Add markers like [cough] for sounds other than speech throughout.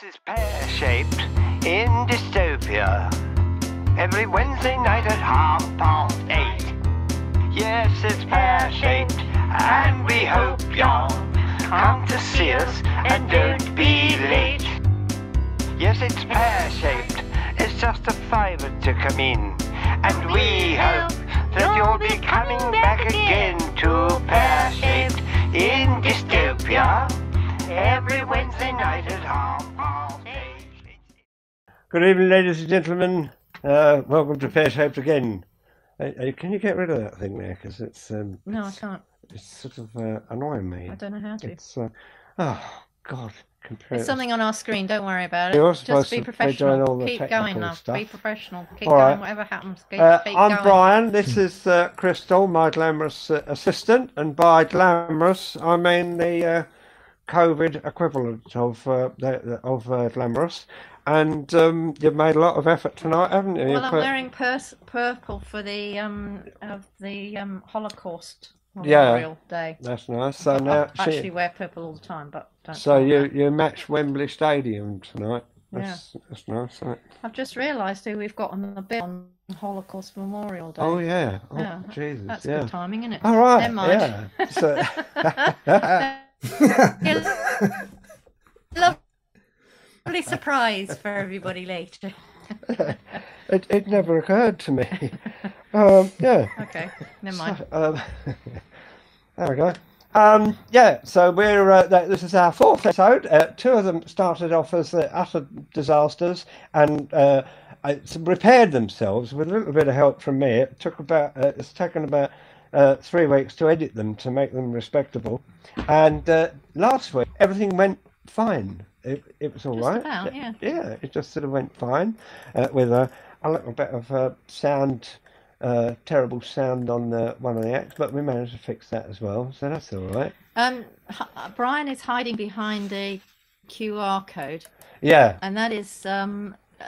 This is pear-shaped in dystopia. Every Wednesday night at half past eight. Yes, it's pear-shaped, and we hope you'll come to see us and don't be late. Yes, it's pear-shaped. It's just a fiver to come in, and we hope that you'll be coming back again to pear-shaped in dystopia. Every Wednesday night at half. Good evening, ladies and gentlemen. Uh, welcome to Pear Shaped again. Uh, can you get rid of that thing there? Because it's um, No, I can't. it's sort of uh, annoying me. I don't know how to. It's uh, oh God, compare There's something on our screen. Don't worry about it. You're Just be professional. doing all the keep going, love. stuff. Be professional. Keep All going. right. Whatever happens, keep, Uh, keep I'm going. Brian. This is uh, Krysstal, my glamorous uh, assistant, and by glamorous I mean the uh, COVID equivalent of uh, the, the- of uh, glamorous. And um, you've made a lot of effort tonight, haven't you? Well, I'm put- wearing purple for the um of the um Holocaust Yeah. Memorial Day. That's nice. So I now, I actually wear purple all the time, but don't so you that. you match Wembley Stadium tonight. That's that's nice. It? I've just realised who we've got on the bill on Holocaust Memorial Day. Oh yeah. Oh Yeah, Jesus. That's yeah. good timing, isn't it? All right. Never mind. Yeah. So, [laughs] [laughs] [laughs] Yeah, Lovely surprise for everybody later. [laughs] it it never occurred to me. Um, yeah. Okay, never mind. Um, [laughs] there we go. Um, yeah, so we're uh, this is our fourth episode. Uh, two of them started off as uh, utter disasters and uh, repaired themselves with a little bit of help from me. It took about uh, it's taken about uh, three weeks to edit them to make them respectable. And uh, last week everything went fine. It, it was all Just right. about, yeah. Yeah, it just sort of went fine uh, with a, a little bit of uh, sound uh, terrible sound on the, one of the acts, but we managed to fix that as well, so that's all right. Um, h- Brian is hiding behind a QR code, Yeah, and that is um. uh,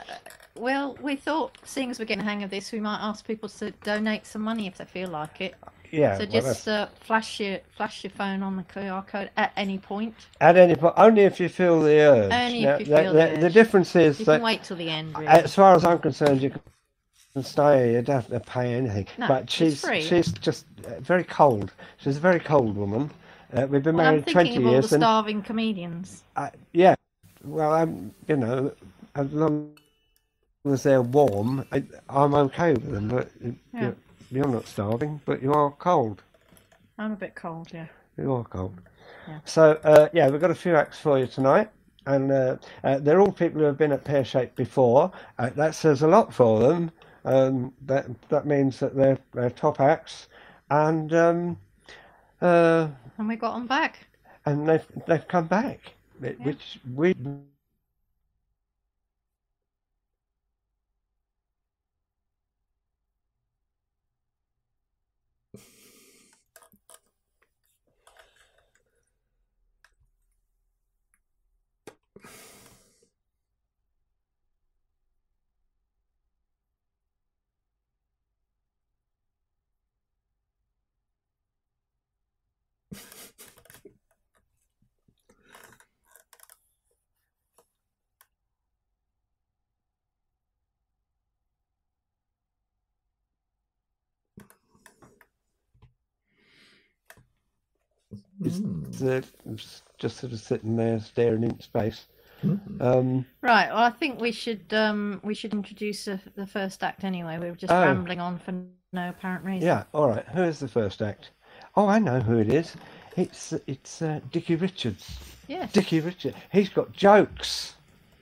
Well, we thought, seeing as we're getting the hang of this, we might ask people to donate some money if they feel like it. Yeah. So just that's- uh, flash your flash your phone on the QR code at any point. at any point, only if you feel the urge. Only if you the, feel the the, the difference is You that, can wait till the end. Really. as far as I'm concerned, you can stay. You don't have to pay anything. No, but it's she's free. she's just uh, very cold. She's a very cold woman. Uh, we've been well, I'm married thinking twenty of all years, the and starving comedians. I, yeah, well, I'm, you know, as long as they're warm, I, I'm okay with them. But you- Yeah. You're, not starving, but you are cold. I'm a bit cold, yeah. You are cold. Yeah. So uh, yeah, we've got a few acts for you tonight, and uh, uh, they're all people who have been at Pear Shape before. Uh, that says a lot for them. Um, that that means that they're, they're top acts, and um, uh, And we got them back. and they've they've come back, Yeah. which we uh, just sort of sitting there staring into space. Um, Right. Well, I think we should um we should introduce the, the first act anyway. We were just Oh. rambling on for no apparent reason. yeah, all right. Who is the first act? Oh, I know who it is. It's it's uh, Dickie Richards. Yes. Dickie Richards. He's got jokes.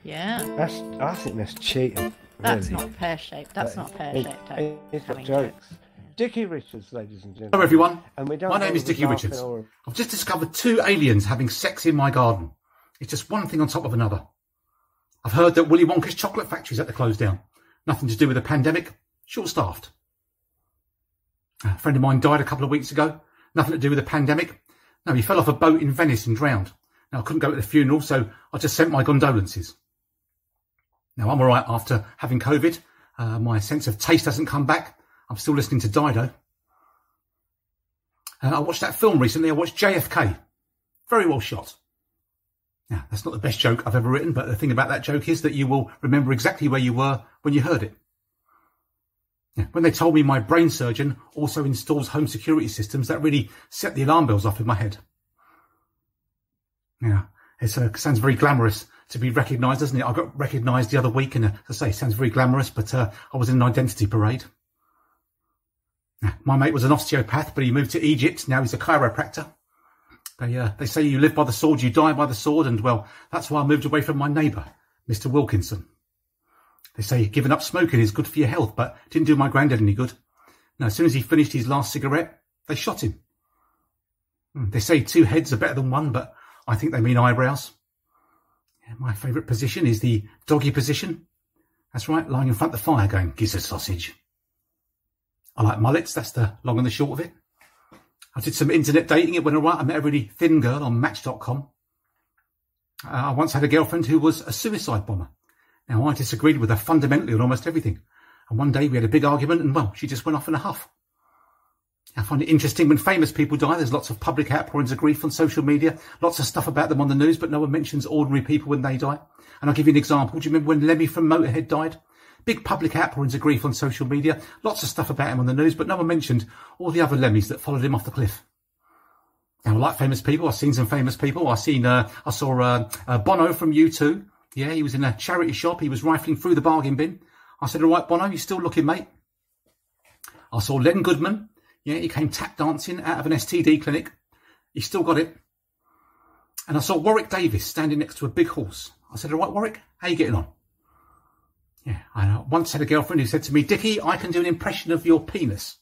Yeah. That's I think that's cheating. That's really. not pear shaped. That's not pear He- shaped. he- He's got having jokes. Dickie Richards, ladies and gentlemen. Hello, everyone. And we don't My name is Dickie Richards. or- I've just discovered two aliens having sex in my garden. It's just one thing on top of another. I've heard that Willy Wonka's chocolate factory's at the close down. Nothing to do with the pandemic. Short staffed. A friend of mine died a couple of weeks ago. Nothing to do with the pandemic. No, he fell off a boat in Venice and drowned. Now, I couldn't go to the funeral, so I just sent my condolences. Now, I'm all right after having COVID. Uh, my sense of taste hasn't come back. I'm still listening to Dido. Uh, I watched that film recently. I watched JFK. Very well shot. Now, that's not the best joke I've ever written, but the thing about that joke is that you will remember exactly where you were when you heard it. Yeah, when they told me my brain surgeon also installs home security systems, that really set the alarm bells off in my head. Yeah, it uh, sounds very glamorous to be recognised, doesn't it? I got recognised the other week, and uh, as I say, it sounds very glamorous, but uh, I was in an identity parade. My mate was an osteopath, but he moved to Egypt. Now he's a chiropractor. They, uh, they say you live by the sword, you die by the sword, and well, that's why I moved away from my neighbour, Mr. Wilkinson. They say giving up smoking is good for your health, but didn't do my granddad any good. Now, as soon as he finished his last cigarette, they shot him. Hmm, they say two heads are better than one, but I think they mean eyebrows. Yeah, my favourite position is the doggy position. That's right, lying in front of the fire going, gizzard sausage. I like mullets, that's the long and the short of it. I did some internet dating, it went alright. I met a really thin girl on Match.com. Uh, I once had a girlfriend who was a suicide bomber. Now, I disagreed with her fundamentally on almost everything. And one day we had a big argument and, well, she just went off in a huff. I find it interesting when famous people die. There's lots of public outpourings of grief on social media, lots of stuff about them on the news, but no one mentions ordinary people when they die. And I'll give you an example. Do you remember when Lemmy from Motorhead died? Big public outpourings of grief on social media, lots of stuff about him on the news, but no one mentioned all the other Lemmys that followed him off the cliff. Now, I like famous people. I've seen some famous people. I've seen, uh, I saw uh, uh, Bono from U2. Yeah, he was in a charity shop. He was rifling through the bargain bin. I said, all right, Bono, you still looking, mate? I saw Len Goodman. Yeah, he came tap dancing out of an STD clinic. He still got it. And I saw Warwick Davis standing next to a big horse. I said, all right, Warwick, how you getting on? Yeah, I once had a girlfriend who said to me, Dickie, I can do an impression of your penis.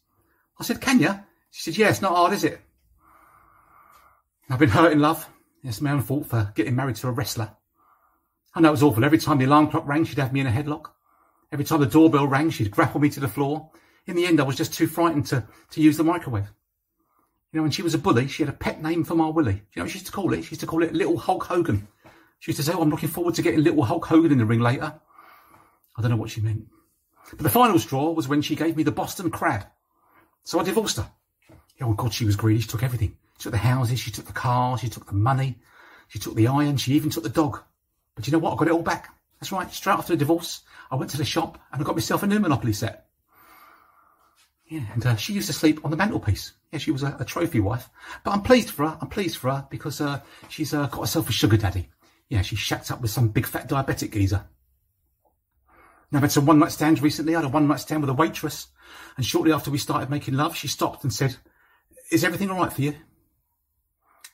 I said, can you? She said, yeah, it's not hard, is it? I've been hurt in love. It's my own fault for getting married to a wrestler. I know it was awful. Every time the alarm clock rang, she'd have me in a headlock. Every time the doorbell rang, she'd grapple me to the floor. In the end, I was just too frightened to, to use the microwave. You know, when she was a bully, she had a pet name for my Willie. You know what she used to call it? She used to call it Little Hulk Hogan. She used to say, oh, I'm looking forward to getting Little Hulk Hogan in the ring later. I don't know what she meant. But the final straw was when she gave me the Boston crab. So I divorced her. Oh God, she was greedy. She took everything. She took the houses, she took the car, she took the money, she took the iron, she even took the dog. But you know what? I got it all back. That's right. Straight after the divorce, I went to the shop and I got myself a new Monopoly set. Yeah, and uh, she used to sleep on the mantelpiece. Yeah, she was a, a, trophy wife. But I'm pleased for her. I'm pleased for her because uh, she's uh, got herself a sugar daddy. Yeah, she shacked up with some big fat diabetic geezer. I've had some one night stands recently. I had a one night stand with a waitress. And shortly after we started making love, she stopped and said, Is everything all right for you?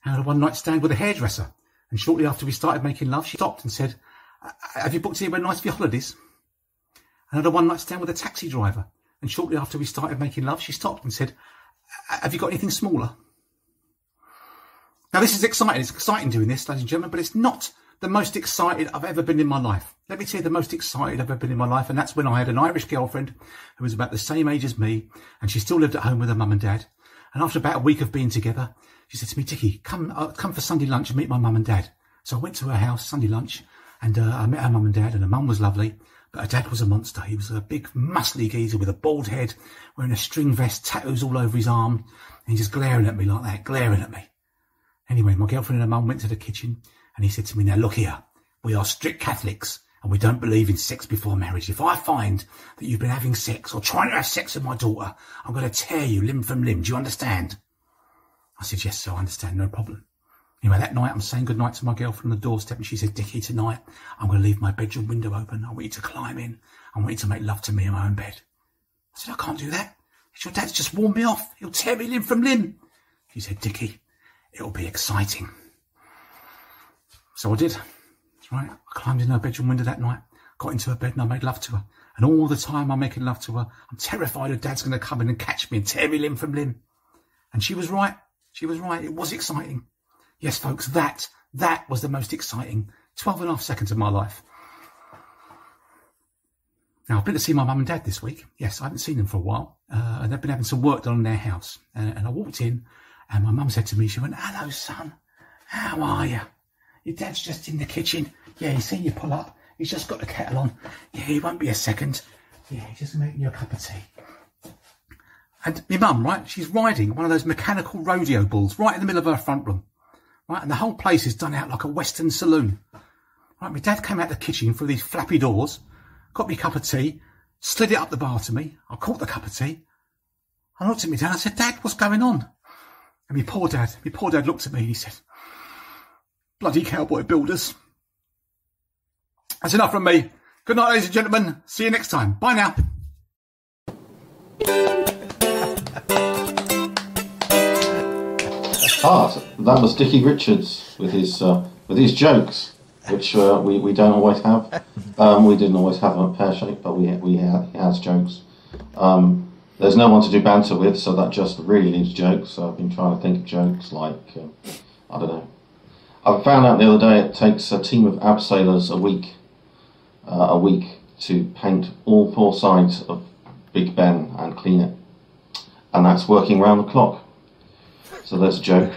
I had a one night stand with a hairdresser. And shortly after we started making love, she stopped and said, Have you booked anywhere nice for your holidays? I had a one night stand with a taxi driver. And shortly after we started making love, she stopped and said, Have you got anything smaller? Now, this is exciting. It's exciting doing this, ladies and gentlemen, but it's not the most excited I've ever been in my life. Let me tell you the most excited I've ever been in my life. And that's when I had an Irish girlfriend who was about the same age as me. And she still lived at home with her mum and dad. And after about a week of being together, she said to me, Dickie, come, uh, come for Sunday lunch and meet my mum and dad. So I went to her house, Sunday lunch, and uh, I met her mum and dad and her mum was lovely. But her dad was a monster. He was a big muscly geezer with a bald head, wearing a string vest, tattoos all over his arm. And he's just glaring at me like that, glaring at me. Anyway, my girlfriend and her mum went to the kitchen and he said to me, now look here, we are strict Catholics and we don't believe in sex before marriage. If I find that you've been having sex or trying to have sex with my daughter, I'm going to tear you limb from limb. Do you understand? I said, yes, sir, I understand. No problem. Anyway, that night I'm saying goodnight to my girlfriend on the doorstep and she said, Dickie, tonight I'm going to leave my bedroom window open. I want you to climb in. I want you to make love to me in my own bed. I said, I can't do that. Your dad's just warned me off. He'll tear me limb from limb. She said, Dickie, it'll be exciting. So I did. That's right. I climbed in her bedroom window that night, got into her bed and I made love to her. And all the time I'm making love to her, I'm terrified her dad's going to come in and catch me and tear me limb from limb. And she was right. She was right. It was exciting. Yes, folks, that, that was the most exciting 12 and a half seconds of my life. Now, I've been to see my mum and dad this week. Yes, I haven't seen them for a while. Uh, and they've been having some work done in their house. And, and I walked in and my mum said to me, she went, hello, son. How are you? Your dad's just in the kitchen. Yeah, he's seen you pull up. He's just got the kettle on. Yeah, he won't be a second. Yeah, he's just making you a cup of tea. And my mum, right, she's riding one of those mechanical rodeo bulls right in the middle of her front room. right? And the whole place is done out like a Western saloon. Right, my dad came out the kitchen through these flappy doors, got me a cup of tea, slid it up the bar to me. I caught the cup of tea. I looked at me dad. I said, Dad, what's going on? And my poor dad, my poor dad looked at me and he said, Bloody cowboy builders. That's enough from me. Good night, ladies and gentlemen. See you next time. Bye now. Ah, that was Dickie Richards with his uh, with his jokes, which uh, we, we don't always have. [laughs] Um, we didn't always have a at pear shape, but we we ha- he has jokes. Um, there's no one to do banter with, so that just really leaves jokes. So I've been trying to think of jokes like uh, I don't know. I found out the other day it takes a team of abseilers a week uh, a week to paint all four sides of Big Ben and clean it, and that's working round the clock. So that's a joke.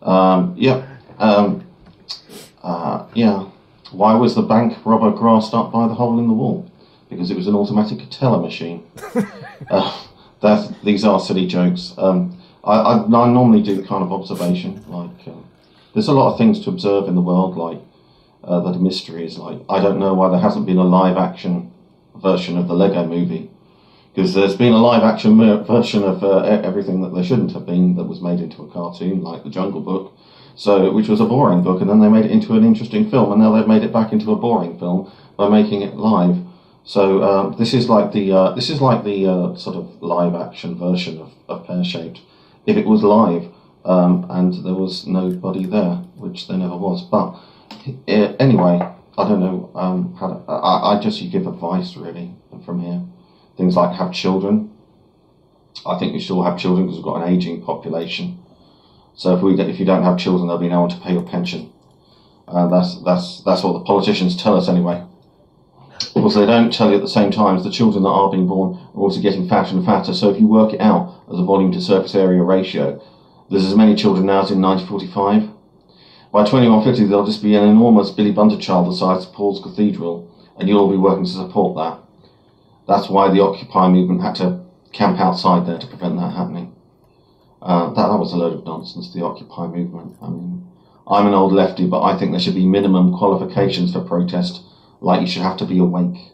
Um, yeah. Um, uh, yeah. Why was the bank robber grassed up by the hole in the wall? Because it was an automatic teller machine. [laughs] uh, that, these are silly jokes. Um, I, I, I, normally do the kind of observation. Like, uh, there's a lot of things to observe in the world, like uh, that are mysteries. Like, I don't know why there hasn't been a live action version of the Lego movie because there's been a live action version of uh, everything that there shouldn't have been that was made into a cartoon, like the Jungle Book, so which was a boring book, and then they made it into an interesting film, and now they've made it back into a boring film by making it live. So uh, this is like the uh, this is like the uh, sort of live action version of, of Pear Shaped. If it was live um, and there was nobody there, which there never was, but anyway, I don't know um, how to, I, I just give advice really from here. Things like have children. I think we should all have children because we've got an aging population. So if we if you don't have children, there'll be no one to pay your pension. Uh, that's that's that's what the politicians tell us anyway. Because they don't tell you at the same time as the children that are being born are also getting fatter and fatter. So if you work it out as a volume to surface area ratio, there's as many children now as in 1945. By 2150, there'll just be an enormous Billy Bunter child the size of Paul's Cathedral, and you'll all be working to support that. That's why the Occupy movement had to camp outside there to prevent that happening. Uh, that, that was a load of nonsense, the Occupy movement. I mean, I'm an old lefty, but I think there should be minimum qualifications for protest, like you should have to be awake.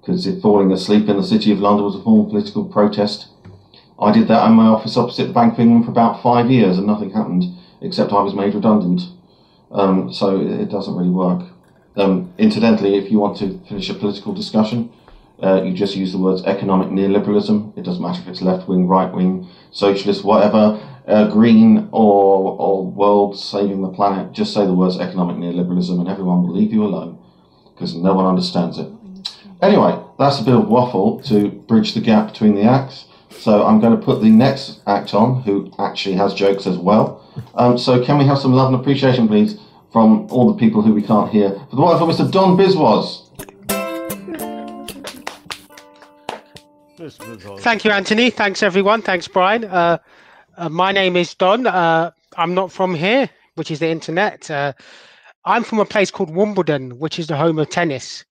Because if falling asleep in the City of London was a form of political protest, I did that in my office opposite the Bank of England for about five years and nothing happened, except I was made redundant. Um, so it doesn't really work. Um, incidentally, if you want to finish a political discussion, uh, you just use the words economic neoliberalism. It doesn't matter if it's left wing, right wing, socialist, whatever, uh, green or, or world saving the planet. Just say the words economic neoliberalism and everyone will leave you alone because no one understands it. Anyway, that's a bit of waffle to bridge the gap between the acts. So I'm going to put the next act on, who actually has jokes as well. Um, so can we have some love and appreciation, please, from all the people who we can't hear, for the wonderful Mr. Don Biswas. Thank you, Anthony. Thanks, everyone. Thanks, Brian. Uh, uh, my name is Don. Uh, I'm not from here, which is the internet. Uh, I'm from a place called Wimbledon, which is the home of tennis.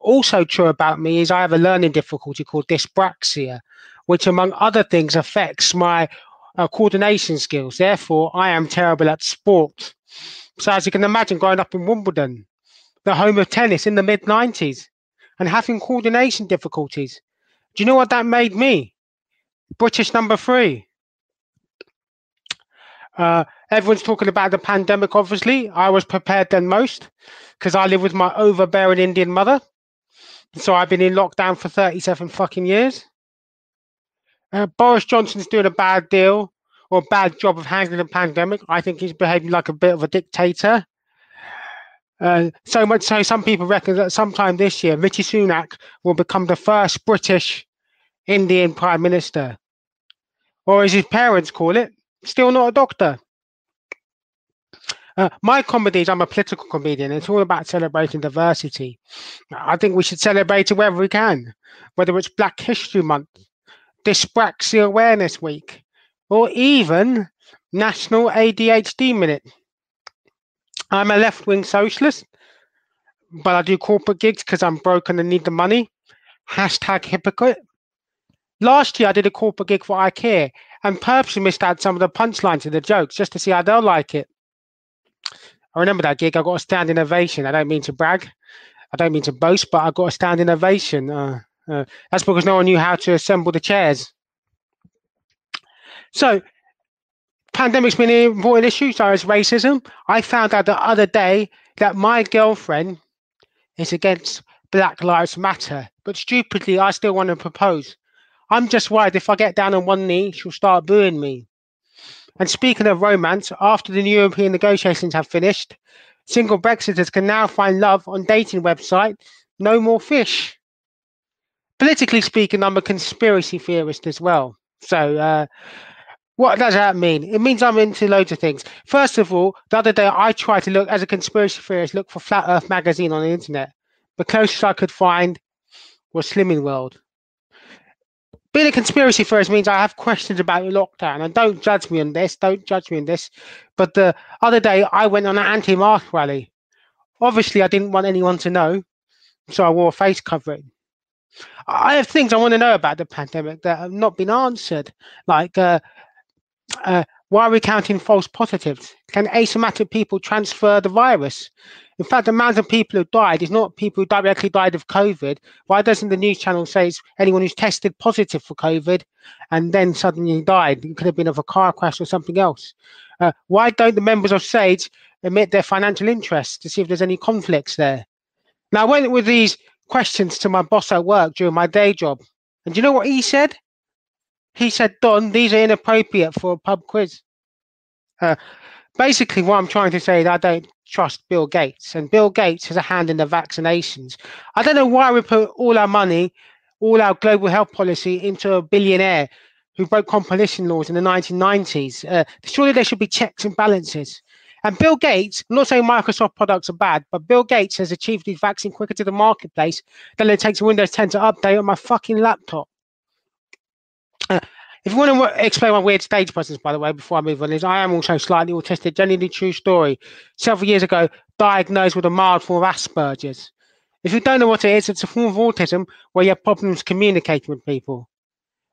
Also true about me is I have a learning difficulty called dyspraxia, which, among other things, affects my uh, coordination skills. Therefore, I am terrible at sport. So, as you can imagine, growing up in Wimbledon, the home of tennis in the mid 90s, and having coordination difficulties, do you know what that made me? British number three. Uh, everyone's talking about the pandemic, obviously. I was prepared than most because I live with my overbearing Indian mother. So I've been in lockdown for 37 fucking years. Uh, Boris Johnson's doing a bad deal or a bad job of handling the pandemic. I think he's behaving like a bit of a dictator. Uh, so much so, some people reckon that sometime this year, Rishi Sunak will become the first British Indian Prime Minister. Or as his parents call it, still not a doctor. Uh, my comedies, I'm a political comedian. It's all about celebrating diversity. I think we should celebrate it wherever we can, whether it's Black History Month, Dyspraxia Awareness Week, or even National ADHD Minute. I'm a left wing socialist, but I do corporate gigs because I'm broken and need the money. Hashtag hypocrite. Last year, I did a corporate gig for IKEA and purposely missed out some of the punchlines in the jokes just to see how they'll like it. I remember that gig. I got a standing ovation. I don't mean to brag. I don't mean to boast, but I got a standing ovation. Uh, uh, that's because no one knew how to assemble the chairs. So, pandemic's been an important issue, so as racism. I found out the other day that my girlfriend is against Black Lives Matter, but stupidly, I still want to propose. I'm just worried if I get down on one knee, she'll start booing me. And speaking of romance, after the New European negotiations have finished, single Brexiters can now find love on dating website No More Fish. Politically speaking, I'm a conspiracy theorist as well. So, uh, what does that mean? It means I'm into loads of things. First of all, the other day I tried to look as a conspiracy theorist, look for Flat Earth magazine on the internet. The closest I could find was Slimming World being a conspiracy theorist means I have questions about lockdown, and don't judge me on this. Don't judge me on this. But the other day, I went on an anti-mask rally. Obviously, I didn't want anyone to know, so I wore a face covering. I have things I want to know about the pandemic that have not been answered, like uh, uh, why are we counting false positives? Can asymptomatic people transfer the virus? In fact, the amount of people who died is not people who directly died of COVID. Why doesn't the news channel say it's anyone who's tested positive for COVID and then suddenly died? It could have been of a car crash or something else. Uh, why don't the members of SAGE admit their financial interests to see if there's any conflicts there? Now, when with these questions to my boss at work during my day job. And do you know what he said? He said, Don, these are inappropriate for a pub quiz. Uh, basically, what I'm trying to say is I don't trust Bill Gates, and Bill Gates has a hand in the vaccinations. I don't know why we put all our money, all our global health policy into a billionaire who broke competition laws in the 1990s. Uh, surely there should be checks and balances. And Bill Gates, I'm not saying Microsoft products are bad, but Bill Gates has achieved his vaccine quicker to the marketplace than it takes Windows 10 to update on my fucking laptop. Uh, if you want to explain my weird stage presence, by the way, before I move on, is I am also slightly autistic. Genuinely true story. Several years ago, diagnosed with a mild form of Asperger's. If you don't know what it is, it's a form of autism where you have problems communicating with people.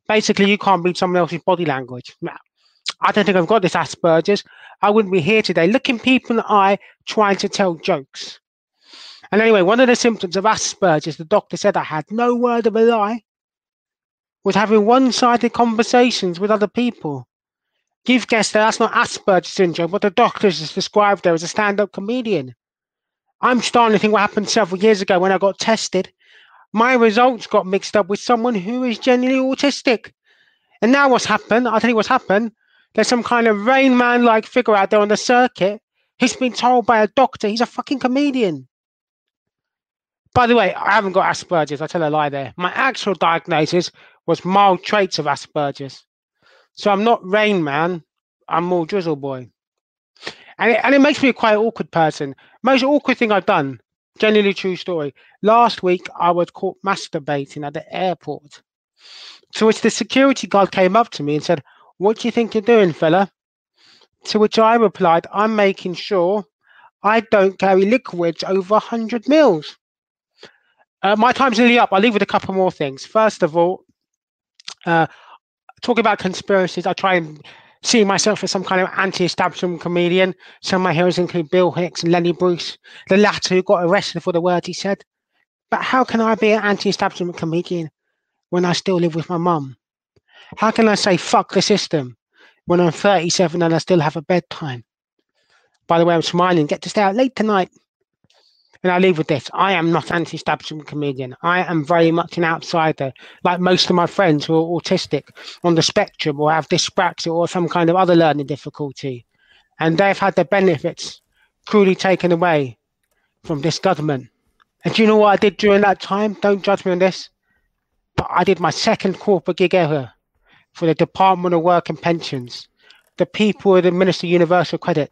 Basically, you can't read someone else's body language. I don't think I've got this Asperger's. I wouldn't be here today looking people in the eye trying to tell jokes. And anyway, one of the symptoms of Asperger's, the doctor said I had no word of a lie was having one sided conversations with other people. You've guessed that that's not Asperger's syndrome, what the doctors has described there as a stand up comedian. I'm starting to think what happened several years ago when I got tested. My results got mixed up with someone who is genuinely autistic. And now what's happened? I'll tell you what's happened. There's some kind of Rain Man like figure out there on the circuit who's been told by a doctor he's a fucking comedian. By the way, I haven't got Asperger's. I tell a lie there. My actual diagnosis was mild traits of Asperger's. So I'm not Rain Man. I'm more Drizzle Boy. And it, and it makes me a quite awkward person. Most awkward thing I've done, genuinely true story. Last week, I was caught masturbating at the airport. To which the security guard came up to me and said, What do you think you're doing, fella? To which I replied, I'm making sure I don't carry liquids over 100 mils. Uh, my time's nearly up. I'll leave with a couple more things. First of all, uh, talking about conspiracies, I try and see myself as some kind of anti-establishment comedian. Some of my heroes include Bill Hicks and Lenny Bruce, the latter who got arrested for the words he said. But how can I be an anti-establishment comedian when I still live with my mum? How can I say fuck the system when I'm 37 and I still have a bedtime? By the way, I'm smiling. Get to stay out late tonight. And I leave with this. I am not anti-establishment comedian. I am very much an outsider, like most of my friends who are autistic on the spectrum or have dyspraxia or some kind of other learning difficulty. And they've had their benefits cruelly taken away from this government. And do you know what I did during that time? Don't judge me on this. But I did my second corporate gig ever for the Department of Work and Pensions, the people who administer universal credit.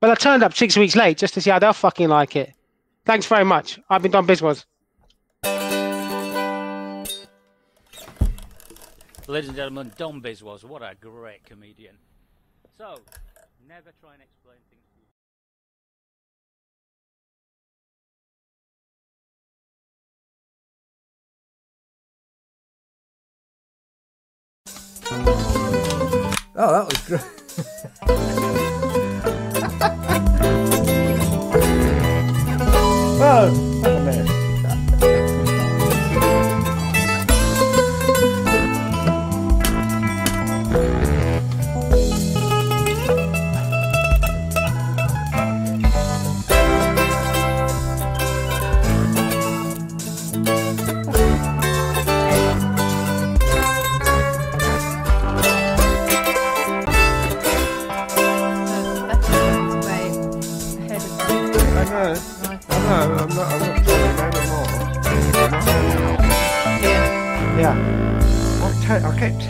But I turned up six weeks late just to see how they'll fucking like it. Thanks very much. I've been Don Biswas. Ladies and gentlemen, Don Biswas, what a great comedian. So, never try and explain Oh, that was great. [laughs] oh.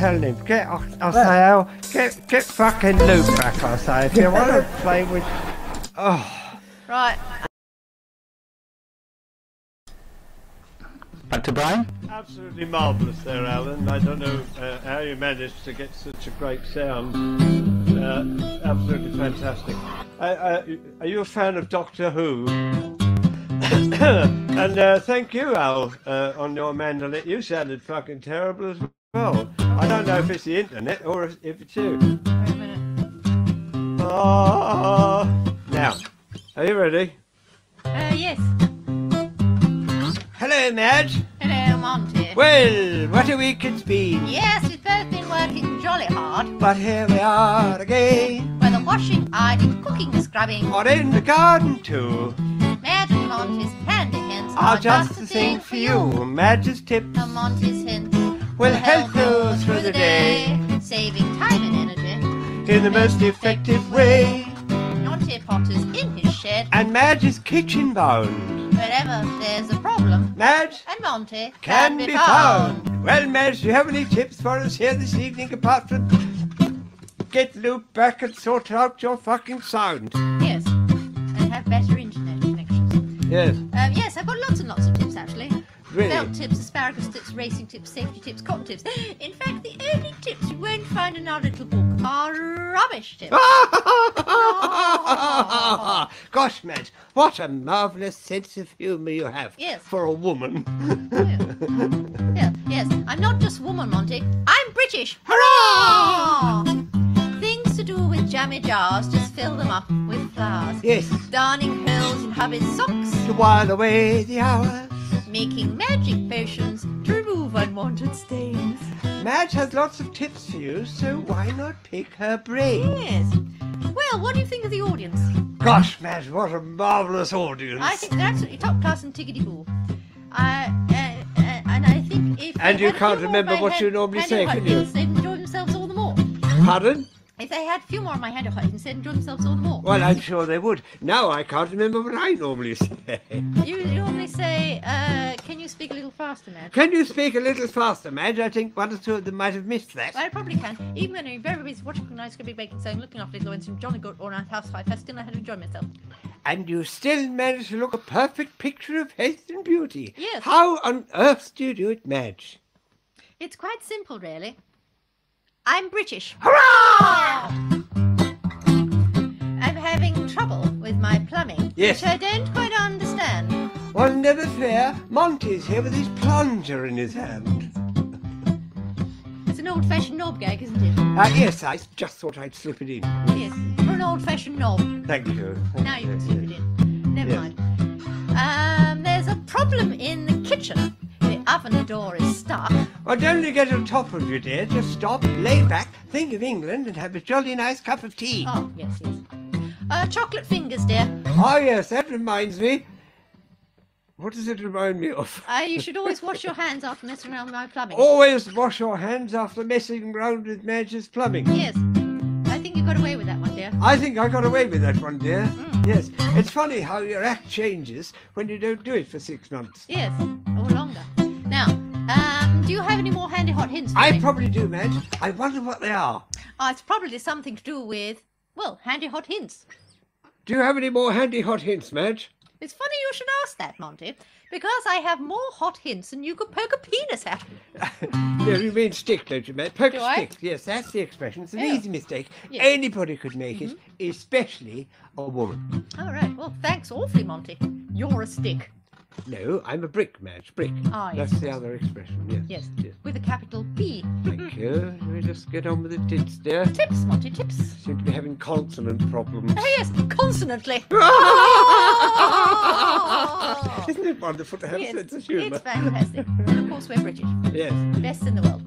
Tell, telling him, get, I, I say, Al, get, get fucking Luke back, I say. If you want to [laughs] play with. Oh, Right. Back to Brian. absolutely marvellous there, Alan. I don't know uh, how you managed to get such a great sound. Uh, absolutely fantastic. Uh, uh, are you a fan of Doctor Who? [coughs] and uh, thank you, Al, uh, on your mandolin. You sounded fucking terrible as well. I don't know if it's the internet or if, it's you. Wait a minute. Ah. Now, are you ready? Uh, yes. Hello, Madge. Hello, Monty. Well, what a week it's been. Yes, we've both been working jolly hard. But here we are again, Whether washing, ironing, cooking, scrubbing, or in the garden too. Madge and Monty's handy hints I'll just the thing for you. Madge's tips And Monty's hints will help you through the day saving time and energy. in the most effective way. Monty Potter's in his shed. And Madge's kitchen bound. Wherever there's a problem, Madge and Monty can be found. Well, Madge, do you have any tips for us here this evening apart from get Luke back and sort out your fucking sound? Yes, and have better internet connections. Yes, Um, yes, I've got lots and lots of tips actually. Really. Belt tips, asparagus tips, racing tips, safety tips, cotton tips. [gasps] In fact, the only tips you won't find in our little book are rubbish tips. [laughs] Gosh, Madge, what a marvellous sense of humour you have Yes. for a woman. Yeah, [laughs] yes, I'm not just woman, Monty. I'm British. Hurrah! Things to do with jammy jars, just fill them up with flowers. yes, Darning holes and hubby's socks, to while away the hours. Making magic potions to remove unwanted stains. Madge has lots of tips for you, so why not pick her brain? Yes. Well, what do you think of the audience? Gosh, Madge, what a marvellous audience. I think they're absolutely top class and tickety boo. I uh, uh, and I think if And you can't few more of remember what you normally say, can you? They'd enjoy themselves all the more. Pardon? If they had a few more of my hand hints, they'd enjoy themselves all the more. Well, I'm sure they would. Now I can't remember what I normally say. You, normally say, uh, "Can you speak a little faster, Madge? Can you speak a little faster, Madge? I think one or two of them might have missed that. I probably can. Even when I'm very busy watching nice big baking sewing, looking after little from Johnny Good or Night Housewife, I still know how to enjoy myself. And you still manage to look a perfect picture of health and beauty. Yes. How on earth do you do it, Madge? It's quite simple, really. I'm British. Hurrah! I'm having trouble with my plumbing, Yes. which I don't quite understand. Well, never fear. Monty's here with his plunger in his hand. It's an old-fashioned knob gag, isn't it? Ah, yes, I just thought I'd slip it in. Yes, for an old-fashioned knob. Thank you. Thank Now you can slip it in. Never Yes. mind. Um, there's a problem in the kitchen. The oven door is stuck. Well, don't you get on top of you, dear. Just stop, lay back, think of England, and have a jolly nice cup of tea. Oh, yes, yes. Uh, chocolate fingers, dear. Oh, yes, that reminds me. What does it remind me of? Uh, you should always wash your hands after messing around with my plumbing. Always wash your hands after messing around with Madge's plumbing. Yes. I think you got away with that one, dear. I think I got away with that one, dear. Mm. Yes. It's funny how your act changes when you don't do it for six months. Yes. Now, um, do you have any more handy hot hints I me? probably do, Madge. I wonder what they are. Oh, it's probably something to do with, well, handy hot hints. Do you have any more handy hot hints, Madge? It's funny you should ask that, Monty, because I have more hot hints than you could poke a penis at. [laughs] no, you mean stick, don't you, Madge? Poke Do a I? stick. Yes, that's the expression. It's an Yeah. easy mistake. Mm-hmm. Anybody could make it, especially a woman. All right, well, thanks awfully, Monty. You're a stick. No, I'm a brick, Madge. Brick. Ah, yes, That's the other expression. Yes. Yes, Yes. with a capital P. Thank [laughs] you. We just get on with the tits there. Tips, Monty, tips. Seem to be having consonant problems. Oh, yes, consonantly. [laughs] [laughs] Isn't it wonderful to have Yes, sense of it's fantastic. and of course, we're British. Yes. Best in the world.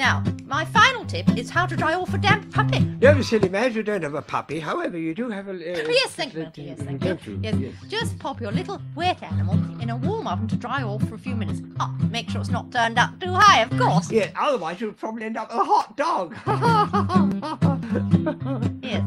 Now, my final tip is how to dry off a damp puppy. No, silly man, you don't have a puppy. However, you do have a. Uh, Yes, thank you, yes, thank you. You? Yes, just pop your little wet animal in a warm oven to dry off for a few minutes. Oh, make sure it's not turned up too high, of course. Yeah, otherwise you'll probably end up with a hot dog. [laughs] Yes.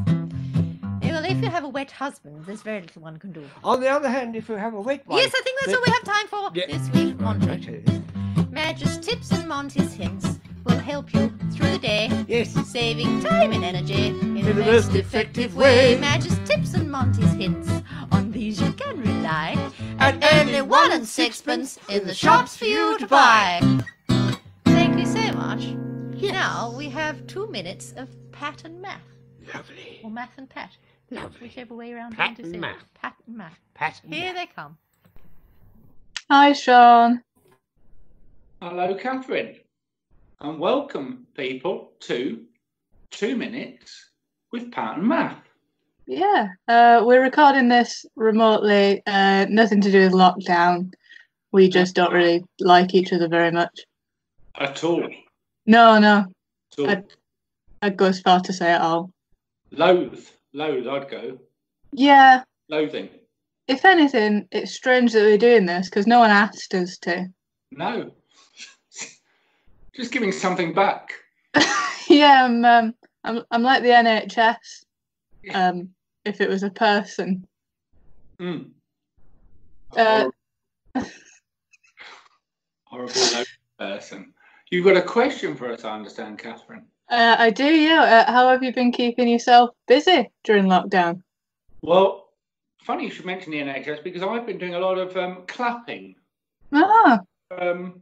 Well, if you have a wet husband, there's very little one can do. On the other hand, if you have a wet one. Yes, I think that's all we have time for Yeah. this week, Monty. Right, Madge's tips and Monty's hints will help you through the day, Yes. saving time and energy in, In the the most most effective effective way. way. Madge's tips and Monty's hints. On these you can rely. At At only one and sixpence in the shops for you to buy. Thank you so much. Now we have two minutes of pat and math, Lovely. or math and pat, Lovely. whichever way around Pat you want to and say it. math. Pat and math. Pat. Here they come. Hi, Sean. Hello, Catherine, and welcome, people, to Two Minutes with Pat and Math. Yeah, uh, we're recording this remotely. Uh, nothing to do with lockdown. We just don't really like each other very much. At all. No, no, So, I- I'd go as far to say at all. loathe, loathe, I'd go. Yeah, Loathing. if anything, it's strange that we're doing this because no one asked us to. No. Just giving something back. [laughs] yeah, I'm, um, I'm, I'm like the NHS. Um, if it was a person. Mm. Uh, [laughs] Horrible loathe person. You've got a question for us, I understand, Catherine. uh, I do, yeah. Uh, how have you been keeping yourself busy during lockdown? Well, funny you should mention the NHS because I've been doing a lot of um, clapping. Ah, um,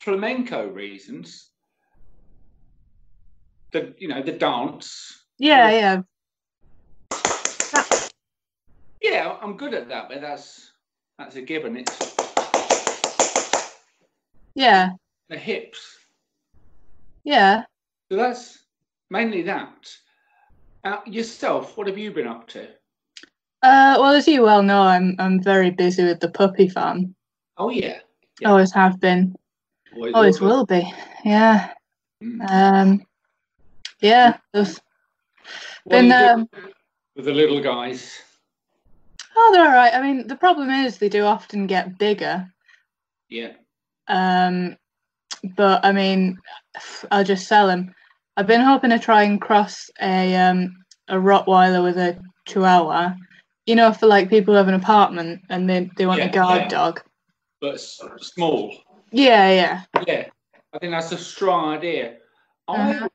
flamenco reasons. The you know the dance. yeah, yeah. Yeah, I'm good at that, but that's that's a given. It's Yeah, the hips. yeah. So that's mainly that. Uh, yourself, what have you been up to? Uh, well, as you well know, I'm I'm very busy with the puppy farm. Oh yeah, Yeah. Always have been. Always, Always will will be. Yeah. Mm. Um. Yeah. there's- What are Been, um, with the little guys. Oh, they're all right. I mean, the problem is they do often get bigger. Yeah, Um. But I mean, I'll just sell them. I've been hoping to try and cross a um a Rottweiler with a Chihuahua. You know, for like people who have an apartment and they they want Yeah, a guard yeah. dog. but small. Yeah, yeah. Yeah, I think that's a strong idea. I Uh-huh. would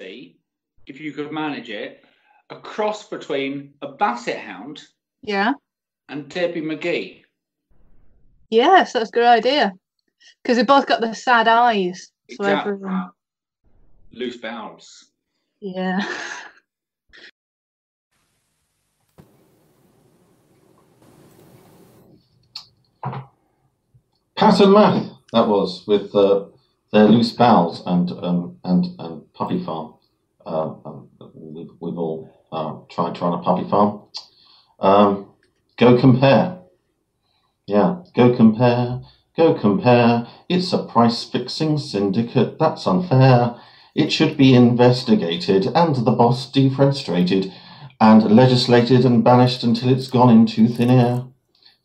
see if you could manage it a cross between a basset hound Yeah. and Debbie McGee. Yes, that's a good idea. Because they both got the sad eyes. So Exactly. everyone, Loose bowels. yeah. [laughs] Pat and Math, that was, with uh, their loose bowels and um, and and puppy farm. Uh, we've, we've all uh, tried to run a puppy farm. Um, go compare. Yeah, go compare, go compare. It's a price fixing syndicate that's unfair. It should be investigated and the boss defenestrated and legislated and banished until it's gone into thin air.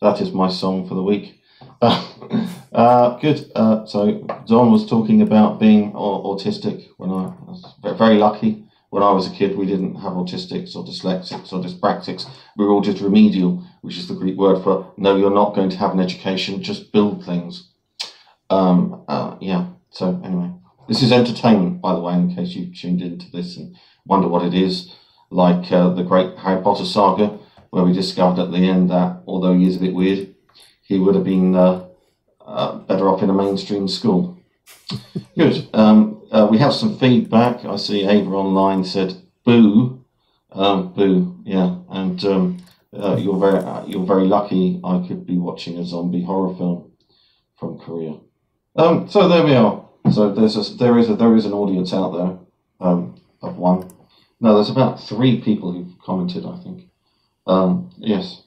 That is my song for the week. Uh, uh, good. Uh, so Don was talking about being autistic when I, was very lucky. When I was a kid, we didn't have autistics or dyslexics or dyspraxics. We were all just remedial, which is the Greek word for no, you're not going to have an education, just build things. Um, uh, yeah. So anyway, this is entertainment, by the way, in case you tuned into this and wonder what it is. Like uh, the great Harry Potter saga, where we discovered at the end that although he is a bit weird, he would have been uh, uh, better off in a mainstream school. [laughs] Good. Um, uh, we have some feedback. I see Ava online said boo, um, boo. Yeah, and um, uh, you're very uh, you're very lucky. I could be watching a zombie horror film from Korea. Um, so there we are. So there's a, there is a there is an audience out there um, of one. No, there's about three people who've commented. I think. Um, yes.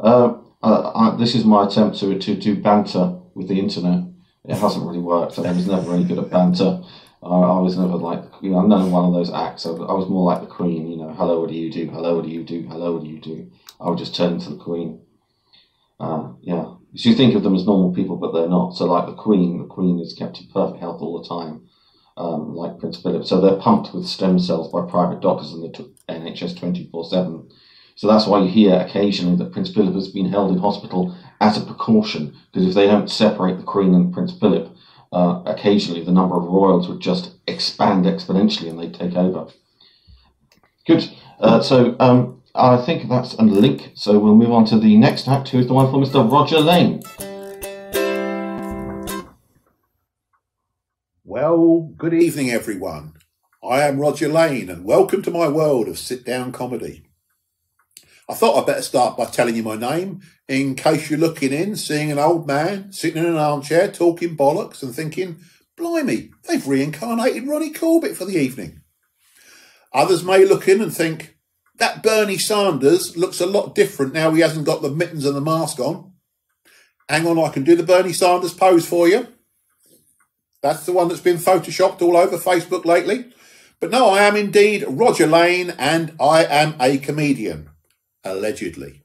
Uh, uh, I, this is my attempt to to do banter with the internet. It hasn't really worked. I was never really good at banter. I was never like, you know, I'm not one of those acts. I, I was more like the Queen, you know, hello, what do you do? Hello, what do you do? Hello, what do you do? I would just turn into the Queen. Uh, yeah. So you think of them as normal people, but they're not. So, like the Queen, the Queen is kept in perfect health all the time, um, like Prince Philip. So they're pumped with stem cells by private doctors in the t- NHS 24 7. So that's why you hear occasionally that Prince Philip has been held in hospital as a precaution, because if they don't separate the Queen and Prince Philip, uh, occasionally the number of royals would just expand exponentially and they'd take over. Good. Uh, so um, I think that's a link. So we'll move on to the next act, who is the one for Mr. Roger Lane. Well, good evening, everyone. I am Roger Lane, and welcome to my world of sit down comedy. I thought I'd better start by telling you my name, in case you're looking in, seeing an old man sitting in an armchair talking bollocks and thinking, blimey, they've reincarnated Ronnie Corbett for the evening. Others may look in and think, that Bernie Sanders looks a lot different now he hasn't got the mittens and the mask on. Hang on, I can do the Bernie Sanders pose for you. That's the one that's been photoshopped all over Facebook lately. But no, I am indeed Roger Lane and I am a comedian. Allegedly.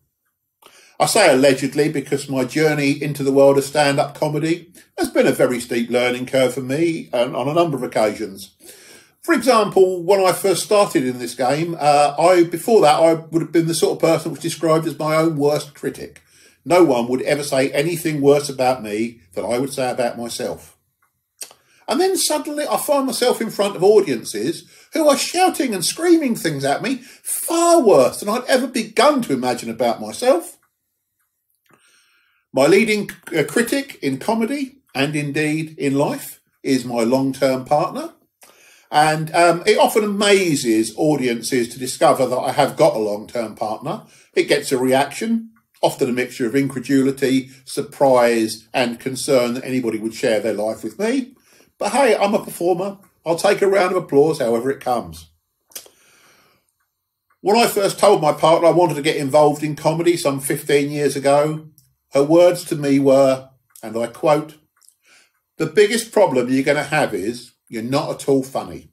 I say allegedly because my journey into the world of stand up comedy has been a very steep learning curve for me and on a number of occasions. For example, when I first started in this game, uh, I before that I would have been the sort of person which described as my own worst critic. No one would ever say anything worse about me than I would say about myself. And then suddenly I find myself in front of audiences who are shouting and screaming things at me far worse than I'd ever begun to imagine about myself. My leading uh, critic in comedy and indeed in life is my long term partner. And um, it often amazes audiences to discover that I have got a long term partner. It gets a reaction, often a mixture of incredulity, surprise, and concern that anybody would share their life with me. But hey, I'm a performer. I'll take a round of applause however it comes. When I first told my partner I wanted to get involved in comedy some 15 years ago, her words to me were, and I quote, the biggest problem you're going to have is you're not at all funny.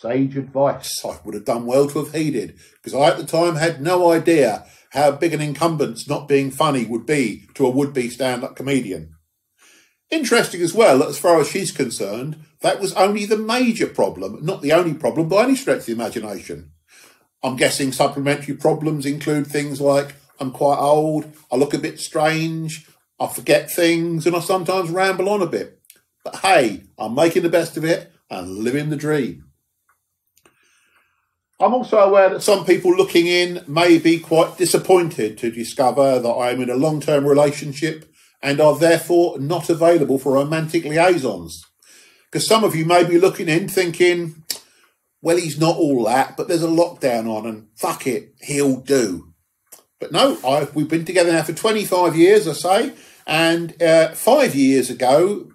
Sage advice I would have done well to have heeded, because I at the time had no idea how big an incumbence not being funny would be to a would be stand up comedian. Interesting as well, as far as she's concerned, that was only the major problem, not the only problem by any stretch of the imagination. I'm guessing supplementary problems include things like I'm quite old, I look a bit strange, I forget things, and I sometimes ramble on a bit. But hey, I'm making the best of it and living the dream. I'm also aware that some people looking in may be quite disappointed to discover that I am in a long term relationship and are therefore not available for romantic liaisons. Because some of you may be looking in thinking, well, he's not all that, but there's a lockdown on and fuck it, he'll do. But no, I've, we've been together now for 25 years, I say, and uh, five years ago,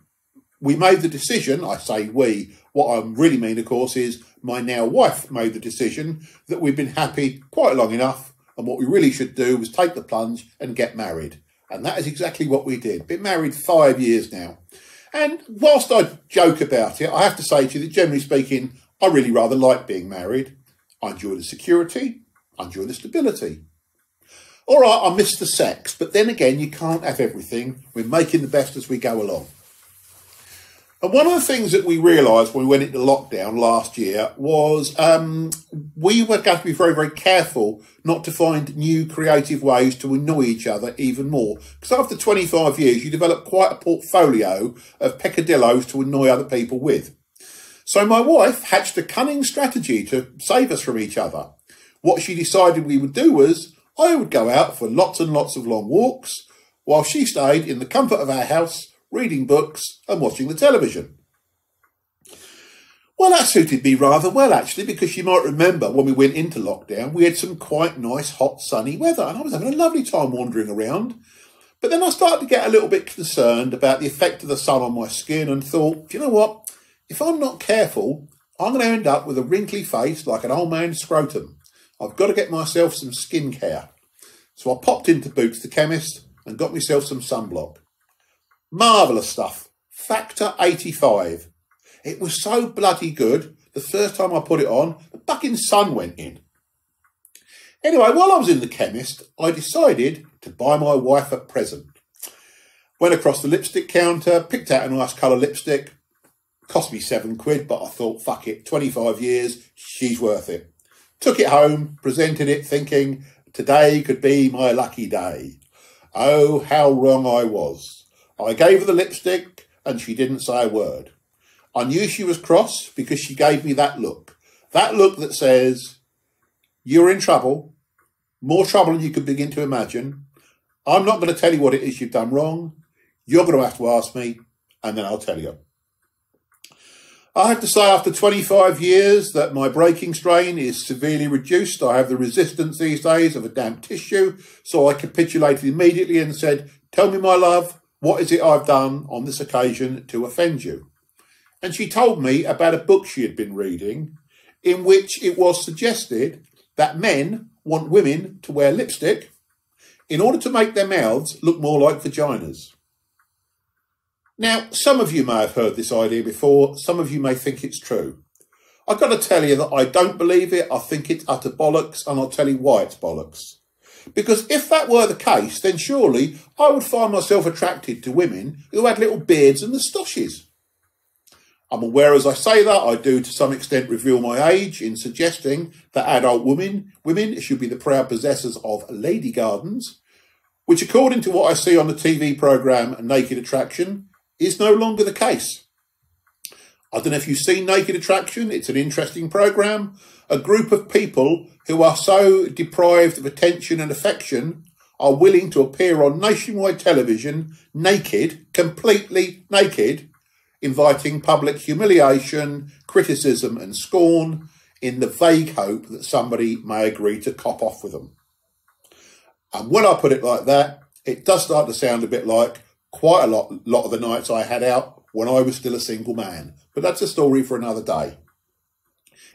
we made the decision, I say we, what I really mean, of course, is my now wife made the decision that we've been happy quite long enough, and what we really should do was take the plunge and get married. And that is exactly what we did. Been married five years now. And whilst I joke about it, I have to say to you that generally speaking, I really rather like being married. I enjoy the security, I enjoy the stability. All right, I miss the sex, but then again, you can't have everything. We're making the best as we go along. And one of the things that we realised when we went into lockdown last year was um, we were going to be very, very careful not to find new creative ways to annoy each other even more. Because after 25 years, you develop quite a portfolio of peccadillos to annoy other people with. So my wife hatched a cunning strategy to save us from each other. What she decided we would do was I would go out for lots and lots of long walks while she stayed in the comfort of our house reading books and watching the television. Well, that suited me rather well, actually, because you might remember when we went into lockdown, we had some quite nice, hot, sunny weather, and I was having a lovely time wandering around. But then I started to get a little bit concerned about the effect of the sun on my skin and thought, you know what? If I'm not careful, I'm going to end up with a wrinkly face like an old man's scrotum. I've got to get myself some skincare. So I popped into Boots the chemist and got myself some sunblock. Marvellous stuff. Factor 85. It was so bloody good. The first time I put it on, the fucking sun went in. Anyway, while I was in the chemist, I decided to buy my wife a present. Went across the lipstick counter, picked out a nice colour lipstick. Cost me seven quid, but I thought, fuck it, 25 years, she's worth it. Took it home, presented it, thinking, today could be my lucky day. Oh, how wrong I was. I gave her the lipstick and she didn't say a word. I knew she was cross because she gave me that look. That look that says, you're in trouble, more trouble than you could begin to imagine. I'm not going to tell you what it is you've done wrong. You're going to have to ask me, and then I'll tell you. I have to say, after 25 years, that my breaking strain is severely reduced. I have the resistance these days of a damp tissue, so I capitulated immediately and said, Tell me, my love, what is it I've done on this occasion to offend you? And she told me about a book she had been reading in which it was suggested that men want women to wear lipstick in order to make their mouths look more like vaginas. Now, some of you may have heard this idea before, some of you may think it's true. I've got to tell you that I don't believe it, I think it's utter bollocks, and I'll tell you why it's bollocks. Because if that were the case, then surely I would find myself attracted to women who had little beards and moustaches. I'm aware as I say that I do to some extent reveal my age in suggesting that adult women women should be the proud possessors of lady gardens, which according to what I see on the TV programme Naked Attraction is no longer the case. I don't know if you've seen Naked Attraction, it's an interesting programme. A group of people who are so deprived of attention and affection are willing to appear on nationwide television naked, completely naked, inviting public humiliation, criticism, and scorn in the vague hope that somebody may agree to cop off with them. And when I put it like that, it does start to sound a bit like quite a lot, lot of the nights I had out when I was still a single man. But that's a story for another day.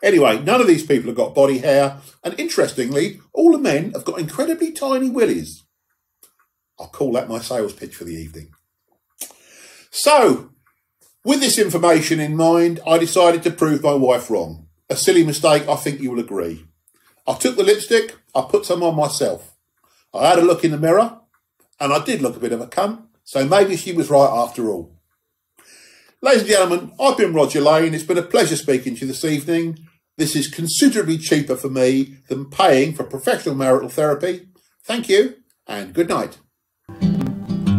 Anyway, none of these people have got body hair, and interestingly, all the men have got incredibly tiny willies. I'll call that my sales pitch for the evening. So, with this information in mind, I decided to prove my wife wrong. A silly mistake, I think you will agree. I took the lipstick, I put some on myself. I had a look in the mirror, and I did look a bit of a cunt, so maybe she was right after all. Ladies and gentlemen, I've been Roger Lane. It's been a pleasure speaking to you this evening. This is considerably cheaper for me than paying for professional marital therapy. Thank you, and good night.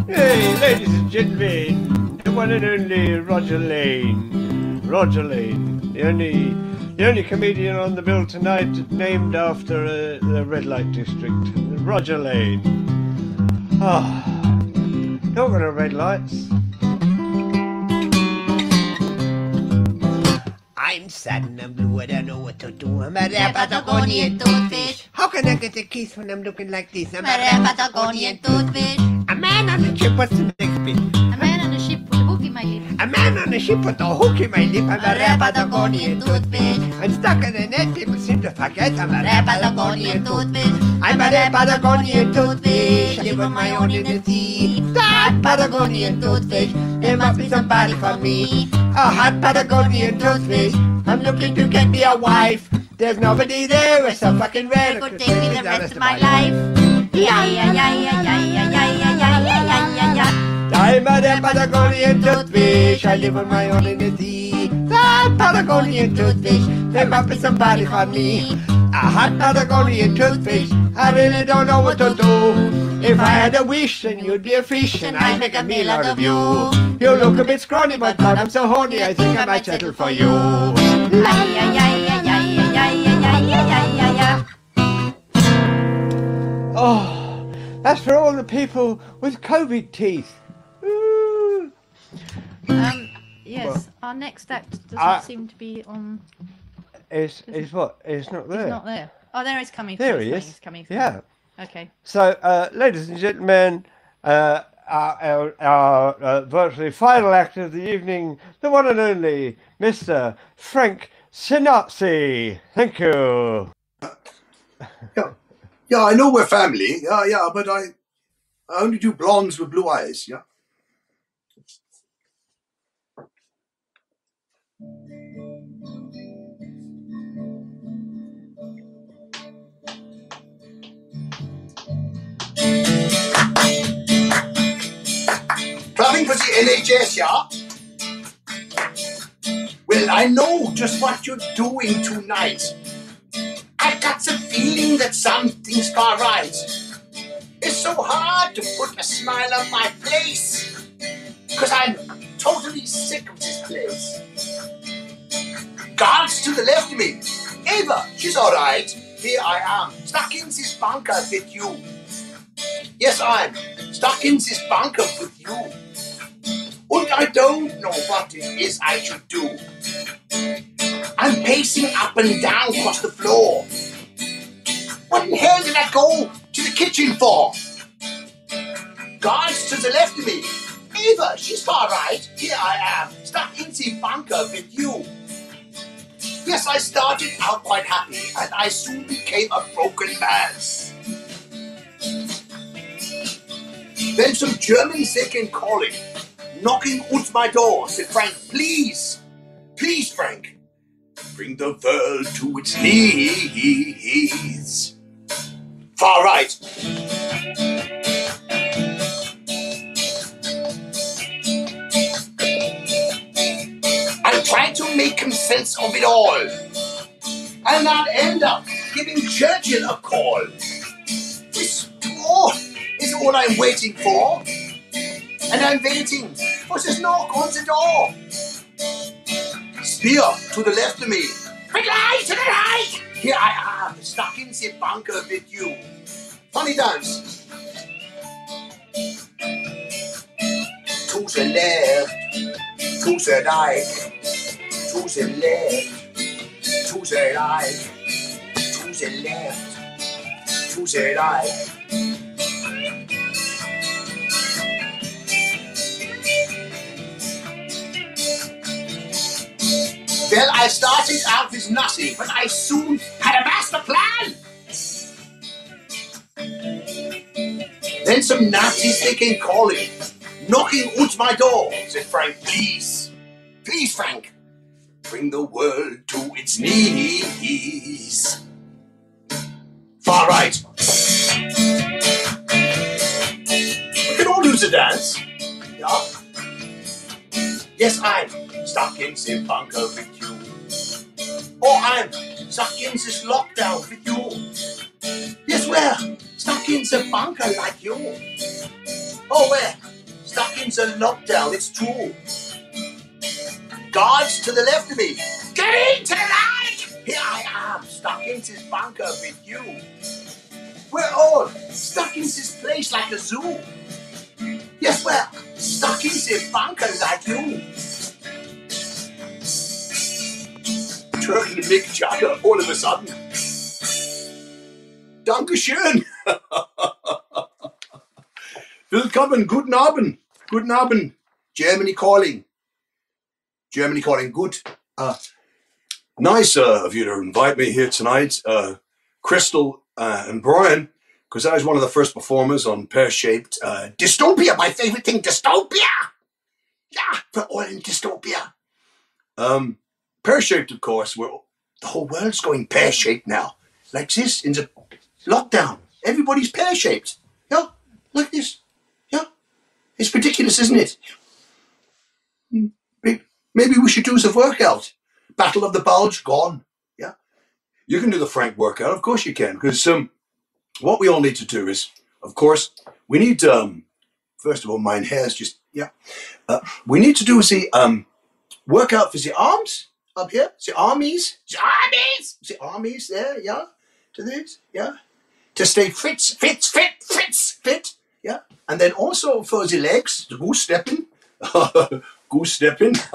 Hey, ladies and gentlemen, the one and only Roger Lane. Roger Lane, the only, the only comedian on the bill tonight named after uh, the red light district. Roger Lane. Ah, talking of red lights. I'm sad and I'm blue, I don't know what to do. I'm a rare Patagonian toothfish. How can I get a kiss when I'm looking like this? I'm a rare Patagonian toothfish. A man on a ship, what's the next bit? A man on a ship with a hook in my lip. I'm a rare Patagonian toothfish. I'm stuck in a net, people seem to forget. I'm a rare Patagonian toothfish. I'm a rare Patagonian toothfish. I live on my own in the sea. That Patagonian toothfish. There must be somebody for me. A hot Patagonian toothfish. I'm looking to get me a wife. There's nobody there. It's so fucking rare. Could take me the rest of my life. Yeah, yeah, yeah, yeah, yeah, I'm a rare Patagonian toothfish. I live on my own in the sea. That Patagonian toothfish. There must be somebody for me. A hot Patagonian toothfish. I really don't know what to do. If I had a wish, then you'd be a fish, and I'd make a meal out of you. You look a bit scrawny, but God, I'm so horny, I think I might settle for you. Oh, that's for all the people with COVID teeth. Ooh. Um, yes, our next act doesn't Ah. seem to be on. Is is what? It's not there. It's not there. Oh, there it's coming. There through, he it's is. coming through. Yeah. Okay. So, uh, ladies and gentlemen, uh, our, our, our uh, virtually final act of the evening, the one and only Mr. Frank Sanazi. Thank you. Yeah. Yeah, I know we're family. Yeah, yeah, but I, I only do blondes with blue eyes. Yeah. Clapping for the NHS, yeah? Well, I know just what you're doing tonight. I've got the feeling that something's right. It's so hard to put a smile on my face. Cause I'm totally sick of this place. Guards to the left of me. Ava, she's alright. Here I am, stuck in this bunker with you. Yes, I'm stuck in this bunker with you. And I don't know what it is I should do. I'm pacing up and down across the floor. What in hell did I go to the kitchen for? Guards to the left of me. Eva, she's far right. Here I am, stuck in the bunker with you. Yes, I started out quite happy, and I soon became a broken man. Then some Germans they came calling, knocking at my door. Said Frank, please, please, Frank, bring the world to its knees. Far right. I'm trying to make him sense of it all. And I'll end up giving Churchill a call. This war is all I'm waiting for. And I'm waiting for this knock on the door. Speer to the left of me. Light to the right! Here I am, stuck in the bunker with you. Funny dance. To the left, to the right, to the left, to the right, to the left, to the right. Well, I started out with nothing, but I soon had a master plan. Then some they came calling, knocking at my door. Said Frank, please, please, Frank, bring the world to its knees. Far right. We can all do the dance. Yeah. Yes, I'm stuck in you. Or I'm stuck in this lockdown with you. Yes, we're stuck in the bunker like you. Oh, we're stuck in the lockdown, it's true. Guards to the left of me. Get in to the! Here I am, stuck in this bunker with you. We're all stuck in this place like a zoo. Yes, we're stuck in the bunker like you. Turn Mick Jagger all of a sudden. Dankeschön. [laughs] Willkommen, guten Abend. Guten Abend. Germany calling. Germany calling. Good. Uh, nice uh, of you to invite me here tonight, uh, Krysstal uh, and Brian, because I was one of the first performers on Pear Shaped uh, Dystopia, my favorite thing, Dystopia. Yeah, we're all in dystopia. Um, pear shaped, of course, where the whole world's going pear shaped now. Like this in the lockdown. Everybody's pear shaped. Yeah, like this. Yeah. It's ridiculous, isn't it? Maybe we should do the workout. Battle of the Bulge, gone. Yeah. You can do the Frank workout. Of course you can. Because um, what we all need to do is, of course, we need, um, first of all, mine hair's just, yeah. Uh, we need to do the um, workout for the arms up here. The armies. The armies. The armies there, yeah. To this, yeah. To stay fit, fit, fit, fit, fit, yeah. And then also for the legs, the goose stepping. [laughs] goose stepping. [laughs]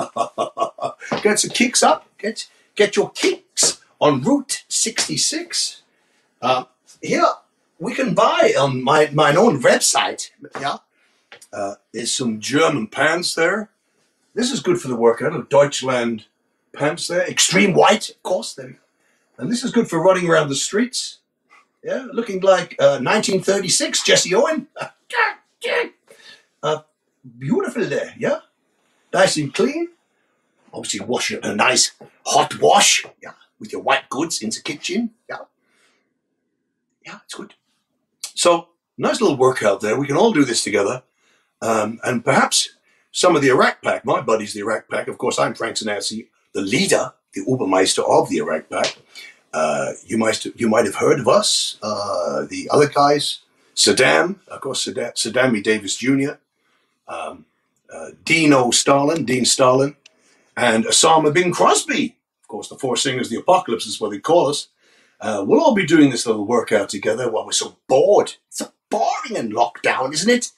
get the kicks up. Get get your kicks on Route 66. Uh, here we can buy on my my own website. Yeah, uh, there's some German pants there. This is good for the workout. Of Deutschland pants there, extreme white, of course. There, we go. and this is good for running around the streets. Yeah, looking like uh, 1936, Jesse Owen. [laughs] uh, beautiful there, yeah? Nice and clean. Obviously, wash it a nice hot wash, yeah, with your white goods in the kitchen, yeah. Yeah, it's good. So, nice little workout there. We can all do this together. Um, and perhaps some of the Iraq Pack, my buddies, the Iraq Pack, of course, I'm Frank Sanazi, the leader, the Obermeister of the Iraq Pack. Uh, you might you might have heard of us. Uh, the other guys, Saddam, of course, Saddam, Saddam. Davis Jr., um, uh, Dino Stalin, Dean Stalin, and Osama bin Crosby. Of course, the four singers, the Apocalypse is what they call us. Uh, we'll all be doing this little workout together while we're so bored. It's so boring in lockdown, isn't it?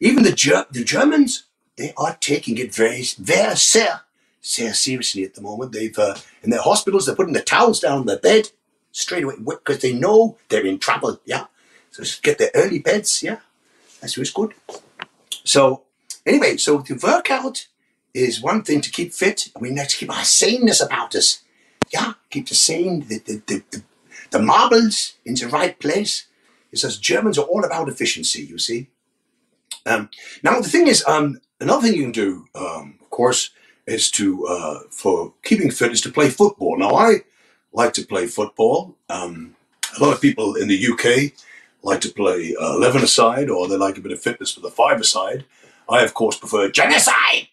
Even the Ger- the Germans, they are taking it very, very, sehr seriously at the moment. They've uh, in their hospitals, they're putting the towels down on their bed straight away because they know they're in trouble. Yeah, so get their early beds. Yeah, that's what's good. So anyway, so the workout is one thing to keep fit. We need to keep our saneness about us. Yeah, keep the sane, the, the, the, the, the marbles in the right place. It's as Germans are all about efficiency, you see. Um, now the thing is, um, another thing you can do, um, of course, is to uh, for keeping fit is to play football. Now I like to play football. Um, a lot of people in the UK like to play uh, eleven aside, or they like a bit of fitness for the five aside. I of course prefer genocide.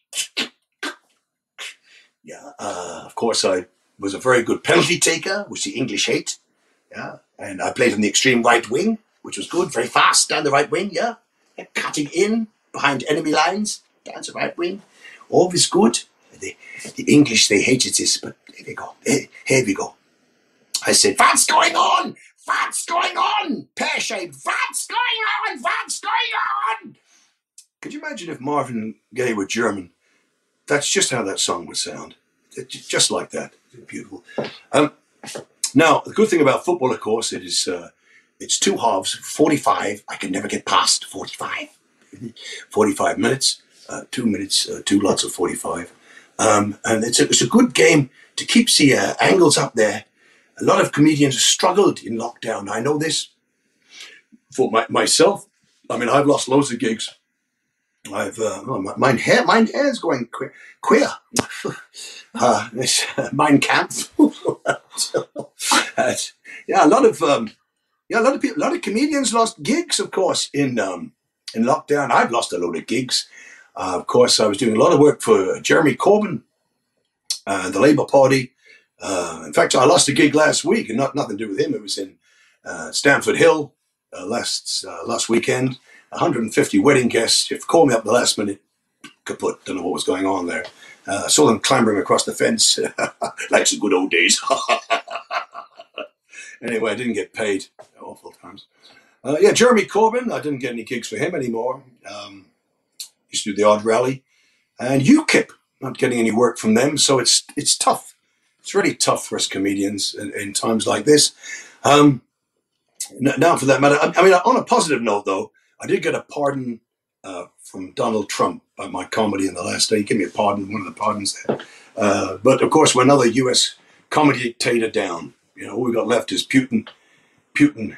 Yeah, uh, of course I was a very good penalty taker, which the English hate. Yeah, and I played on the extreme right wing, which was good, very fast down the right wing. Yeah, cutting in behind enemy lines down the right wing, always good. The, the English they hated this, but here we go. Here, we go. I said, "What's going on? What's going on? Pear shaped. What's going on? What's going on?" Could you imagine if Marvin Gaye were German? That's just how that song would sound. Just like that. Beautiful. Um, now, the good thing about football, of course, it is uh, it's two halves, 45. I can never get past 45. [laughs] 45 minutes, uh, two minutes, uh, two lots of 45. Um, and it's a, it's a good game to keep the uh, angles up there. A lot of comedians have struggled in lockdown. I know this for my, myself. I mean, I've lost loads of gigs. I've uh, oh, my, mine hair, is going que- queer. [laughs] uh, this, [laughs] mine camp. [laughs] yeah, a lot of um, yeah, a lot of people, a lot of comedians lost gigs, of course, in um, in lockdown. I've lost a load of gigs. Uh, of course, I was doing a lot of work for Jeremy Corbyn, uh, the Labour Party. Uh, in fact, I lost a gig last week, and not nothing to do with him. It was in uh, Stamford Hill uh, last uh, last weekend. 150 wedding guests. If call me up the last minute, kaput. Don't know what was going on there. I saw them clambering across the fence, [laughs] like the good old days. [laughs] anyway, I didn't get paid. Awful times. Yeah, Jeremy Corbyn. I didn't get any gigs for him anymore. Um, used to do the odd rally, and UKIP. Not getting any work from them, so it's it's tough. It's really tough for us comedians in, in times like this. Um, now, for that matter, I, I mean, on a positive note, though, I did get a pardon uh, from Donald Trump by my comedy in the last day. He gave me a pardon, one of the pardons there. Uh, but of course, when another U.S. comedy dictator down, you know, all we got left is Putin, Putin,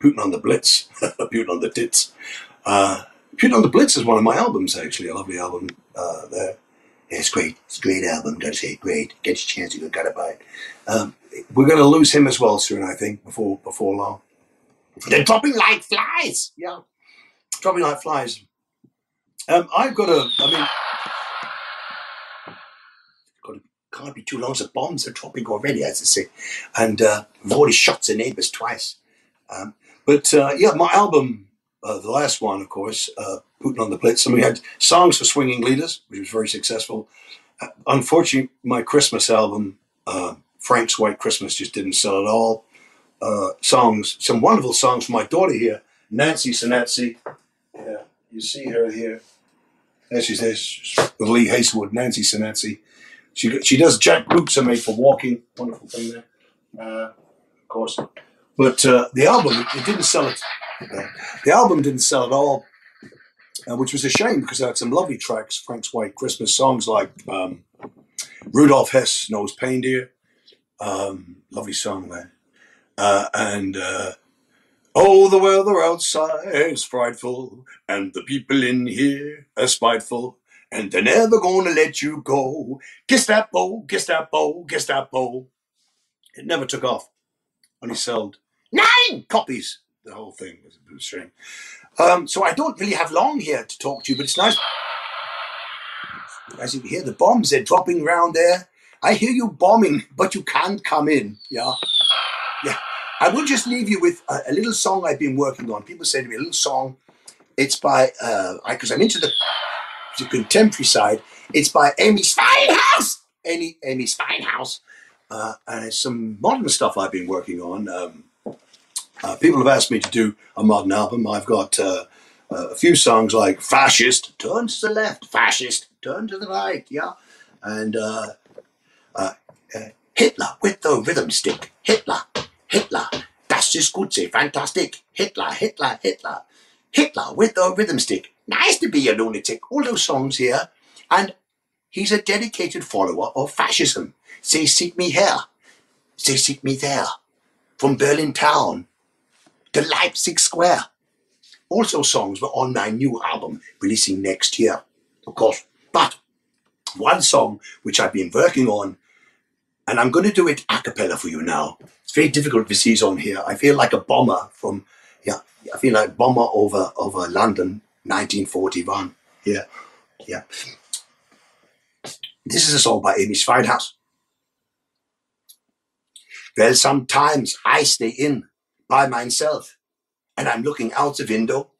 Putin on the Blitz, [laughs] Putin on the tits. Uh, Putin on the Blitz is one of my albums, actually, a lovely album uh, there. Yeah, it's great. It's a great album. Gotta say, great. Get your chance, you gotta buy it. Um, we're gonna lose him as well soon, I think, before before long. They're dropping like flies. Yeah, dropping like flies. Um, I've got a. I mean, got can't be too long. The bombs are dropping already, as I say, and uh, we've already shot the neighbours twice. Um, but uh, yeah, my album, uh, the last one, of course, uh, Putin on the Blitz, and we had songs for swinging leaders, which was very successful. Uh, unfortunately, my Christmas album, uh, Frank's White Christmas, just didn't sell at all. Uh, songs, some wonderful songs for my daughter here, Nancy Sanazi. Yeah, you see her here. There she says, with Lee Hazlewood, Nancy Sanazi. She, she does jack boots are made for walking. Wonderful thing there, uh, of course. But the album, it didn't sell it. The album didn't sell at all, uh, which was a shame because I had some lovely tracks, Frank's White Christmas songs like um, Rudolph Hess Knows Pain Dear. Um, lovely song there. Uh, and uh, Oh, the weather outside is frightful, and the people in here are spiteful, and they're never gonna let you go. Gestapo, Gestapo, Gestapo. It never took off. Only sold nine copies. The whole thing was a shame. Um, so I don't really have long here to talk to you, but it's nice. As you hear the bombs, they're dropping around there. I hear you bombing, but you can't come in. Yeah. Yeah. I will just leave you with a, a little song I've been working on. People say to me, a little song. It's by, because I'm into the, the contemporary side. It's by Amy Steinhaus. Amy, Amy Steinhaus. Uh, and it's some modern stuff I've been working on. Um, uh, people have asked me to do a modern album. I've got uh, a few songs like Fascist, Turn to the Left, Fascist, Turn to the Right, yeah. And uh, uh, uh, Hitler with the rhythm stick, Hitler, Hitler, das ist gut, say, fantastic, Hitler, Hitler, Hitler, Hitler with the rhythm stick, nice to be a lunatic, all those songs here. And he's a dedicated follower of fascism. Say, seek me here, say, seek me there, from Berlin town to Leipzig Square. Also, songs were on my new album releasing next year, of course. But one song which I've been working on, and I'm going to do it a cappella for you now. It's very difficult to see on here. I feel like a bomber from, yeah, I feel like bomber over over London, 1941. Yeah, yeah. This is a song by Amy Schweidhaus. Well, sometimes I stay in by myself and I'm looking out the window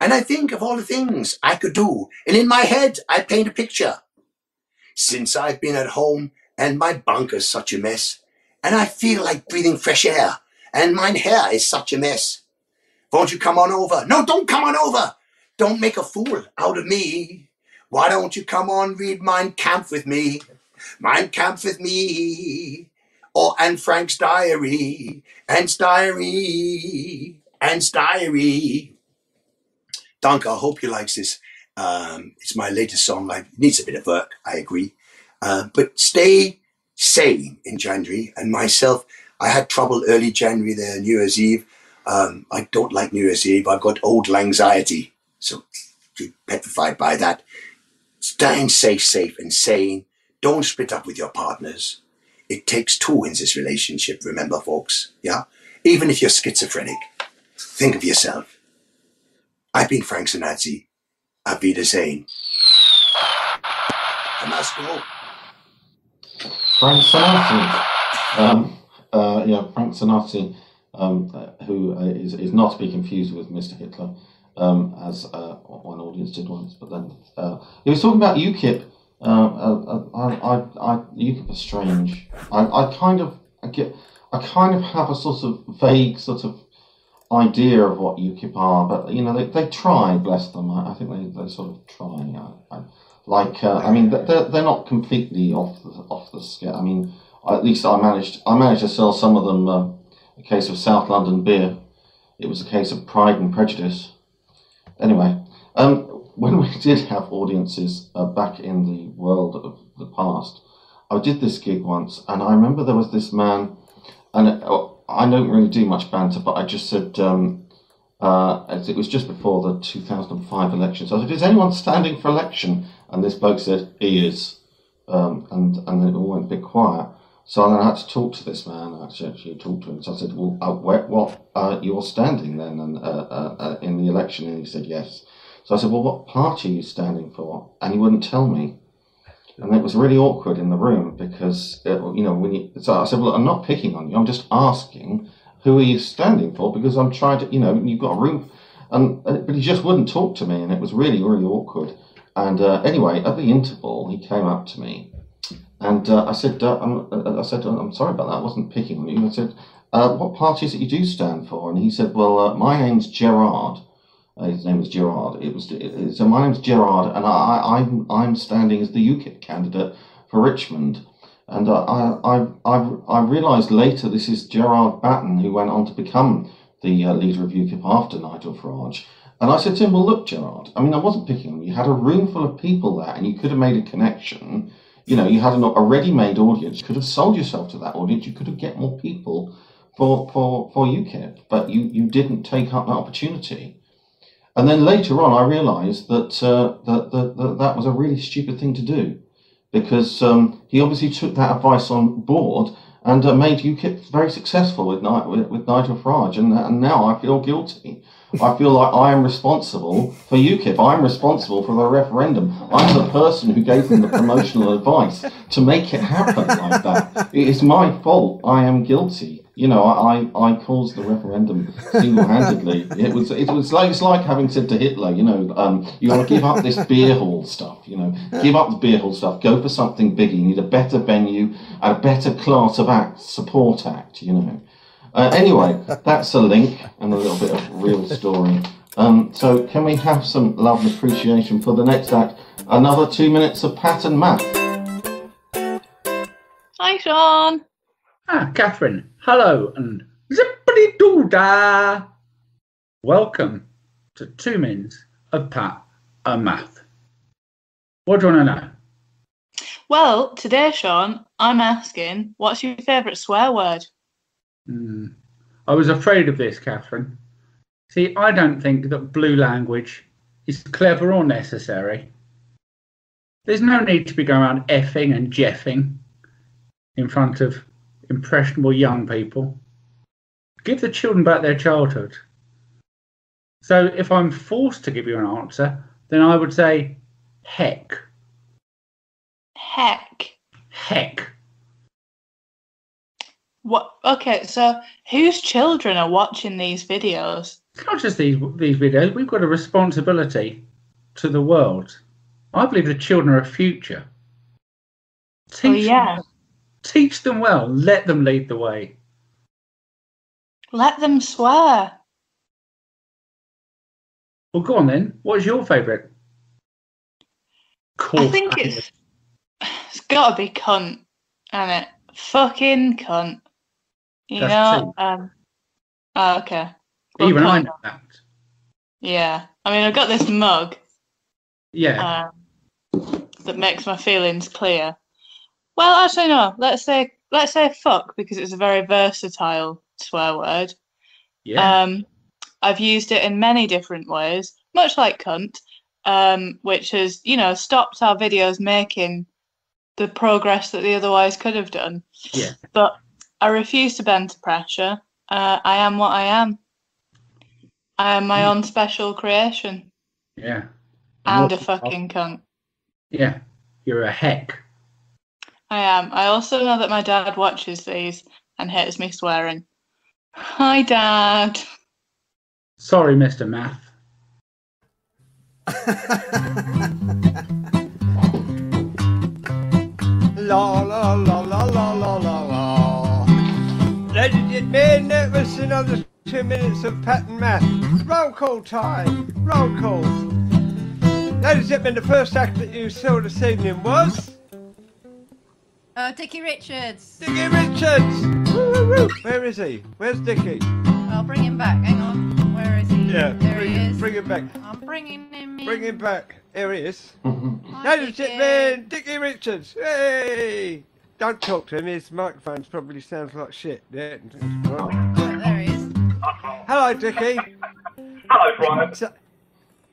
and I think of all the things I could do. And in my head, I paint a picture. Since I've been at home and my bunker's such a mess and I feel like breathing fresh air and mine hair is such a mess. Won't you come on over? No, don't come on over. Don't make a fool out of me. Why don't you come on read Mein Kampf with me? Mein Kampf with me. Or and Frank's diary. Ann's diary. Ann's diary. Danke, I hope you likes this. Um, it's my latest song. It needs a bit of work, I agree. Uh, but stay sane in January. And myself, I had trouble early January there, New Year's Eve. Um, I don't like New Year's Eve. I've got old anxiety. So petrified by that. Staying safe, safe and sane. Don't split up with your partners. It takes two in this relationship, remember, folks. Yeah? Even if you're schizophrenic, think of yourself. I've been Frank Sanazi. Auf Wiedersehen. I must go. Frank Sanazi. Um, uh, yeah, Frank Sanazi, um, uh, who uh, is, is not to be confused with Mr. Hitler, um, as uh, one audience did once. But then uh, he was talking about UKIP. Uh, I, I, I, UKIP are strange. I, I kind of I get, I kind of have a sort of vague sort of idea of what UKIP are, but you know they, they try, bless them. I, I think they, they sort of try. I, I, like uh, I mean they're, they're not completely off the off the scale. I mean at least I managed I managed to sell some of them uh, a case of South London beer. It was a case of Pride and Prejudice. Anyway, um, when we [laughs] did have audiences uh, back in the world of the past, I did this gig once, and I remember there was this man, and it, I don't really do much banter, but I just said, um, uh, it was just before the 2005 election. So I said, is anyone standing for election? And this bloke said, he is. Um, and, and then it all went a bit quiet. So then I had to talk to this man. I actually, actually talked to him. So I said, well, uh, where, what, uh, you're standing then and, uh, uh, uh, in the election? And he said, yes. So I said, well, what party are you standing for? And he wouldn't tell me. And it was really awkward in the room because, it, you know, when you, so I said, well, I'm not picking on you. I'm just asking, who are you standing for? Because I'm trying to, you know, you've got a room. And, but he just wouldn't talk to me. And it was really, really awkward. And uh, anyway, at the interval, he came up to me and uh, I said, uh, I'm, I said, I'm sorry about that. I wasn't picking on you. And I said, uh, what parties it you do stand for? And he said, well, uh, my name's Gerard. Uh, his name was Gerard. It was so. My name's Gerard, and I, I'm I'm standing as the UKIP candidate for Richmond. And uh, I I I, I realised later this is Gerard Batten, who went on to become the leader of UKIP after Nigel Farage. And I said to him, well, look, Gerard. I mean, I wasn't picking on you. You had a room full of people there, and you could have made a connection you know, you had a, a ready-made audience. You could have sold yourself to that audience. You could have get more people for, for, for UKIP, but you, you didn't take up that opportunity. And then later on, I realised that, uh, that, that, that that was a really stupid thing to do because um, he obviously took that advice on board and uh, made UKIP very successful with, with, with Nigel Farage. And, and now I feel guilty. I feel like I am responsible for UKIP. I'm responsible for the referendum. I'm the person who gave them the promotional [laughs] advice to make it happen like that. It is my fault. I am guilty. You know, I, I caused the referendum single-handedly. [laughs] It was it was like it's like having said to Hitler, you know, um, you want to give up this beer hall stuff. You know, [laughs] give up the beer hall stuff. Go for something bigger. You need a better venue, a better class of act, support act. You know. Uh, anyway, that's a link and a little bit of real story. Um, so, can we have some love and appreciation for the next act? Another two minutes of Pat and Math. Hi, Sean. Ah, Catherine. Hello and zippity doo da. Welcome to two minutes of Pat and Math. What do you want to know? Well, today, Sean, I'm asking, what's your favourite swear word? Hmm. I was afraid of this, Catherine. See, I don't think that blue language is clever or necessary. There's no need to be going around effing and jeffing in front of impressionable young people. Give the children back their childhood. So if I'm forced to give you an answer, then I would say heck. Heck. Heck. What? Okay, so whose children are watching these videos? It's not just these these videos. We've got a responsibility to the world. I believe the children are a future. Oh, Teach yeah. them, teach them well. Let them lead the way. Let them swear. Well, go on then. What's your favourite? I think it's it's got to be cunt, and it fucking cunt. You That's know. Um. Oh, okay. Well, Even I know that. Yeah. I mean, I've got this mug Yeah. um, that makes my feelings clear. Well, actually, no. Let's say let's say fuck because it's a very versatile swear word. yeah. Um, I've used it in many different ways, much like cunt, um, which has, you know, stopped our videos making the progress that they otherwise could have done. yeah. But I refuse to bend to pressure. Uh, I am what I am. I am my own special creation Yeah. and a fucking cunt. Yeah. You're a heck. I am. I also know that my dad watches these and hates me swearing. Hi, Dad. Sorry, Mr. Math. [laughs] La la la la la la la la. Ladies and gentlemen, that was another two minutes of Pat and Math. Roll call time. Roll call. Ladies and gentlemen, the first act that you saw this evening was Oh, Dickie Richards. Dickie Richards. Woo, woo, woo. Where is he? Where's Dickie? I'll bring him back. Hang on. Where is he? Yeah, There bring, he is. bring him back. I'm bringing him in. Bring him back. Here he is. [laughs] Hi, Ladies and Dickie. gentlemen, Dickie Richards. Hey! Don't talk to him. His microphone probably sounds like shit. Yeah. Oh, there he is. Hello, Dickie. Hello, Brian. So,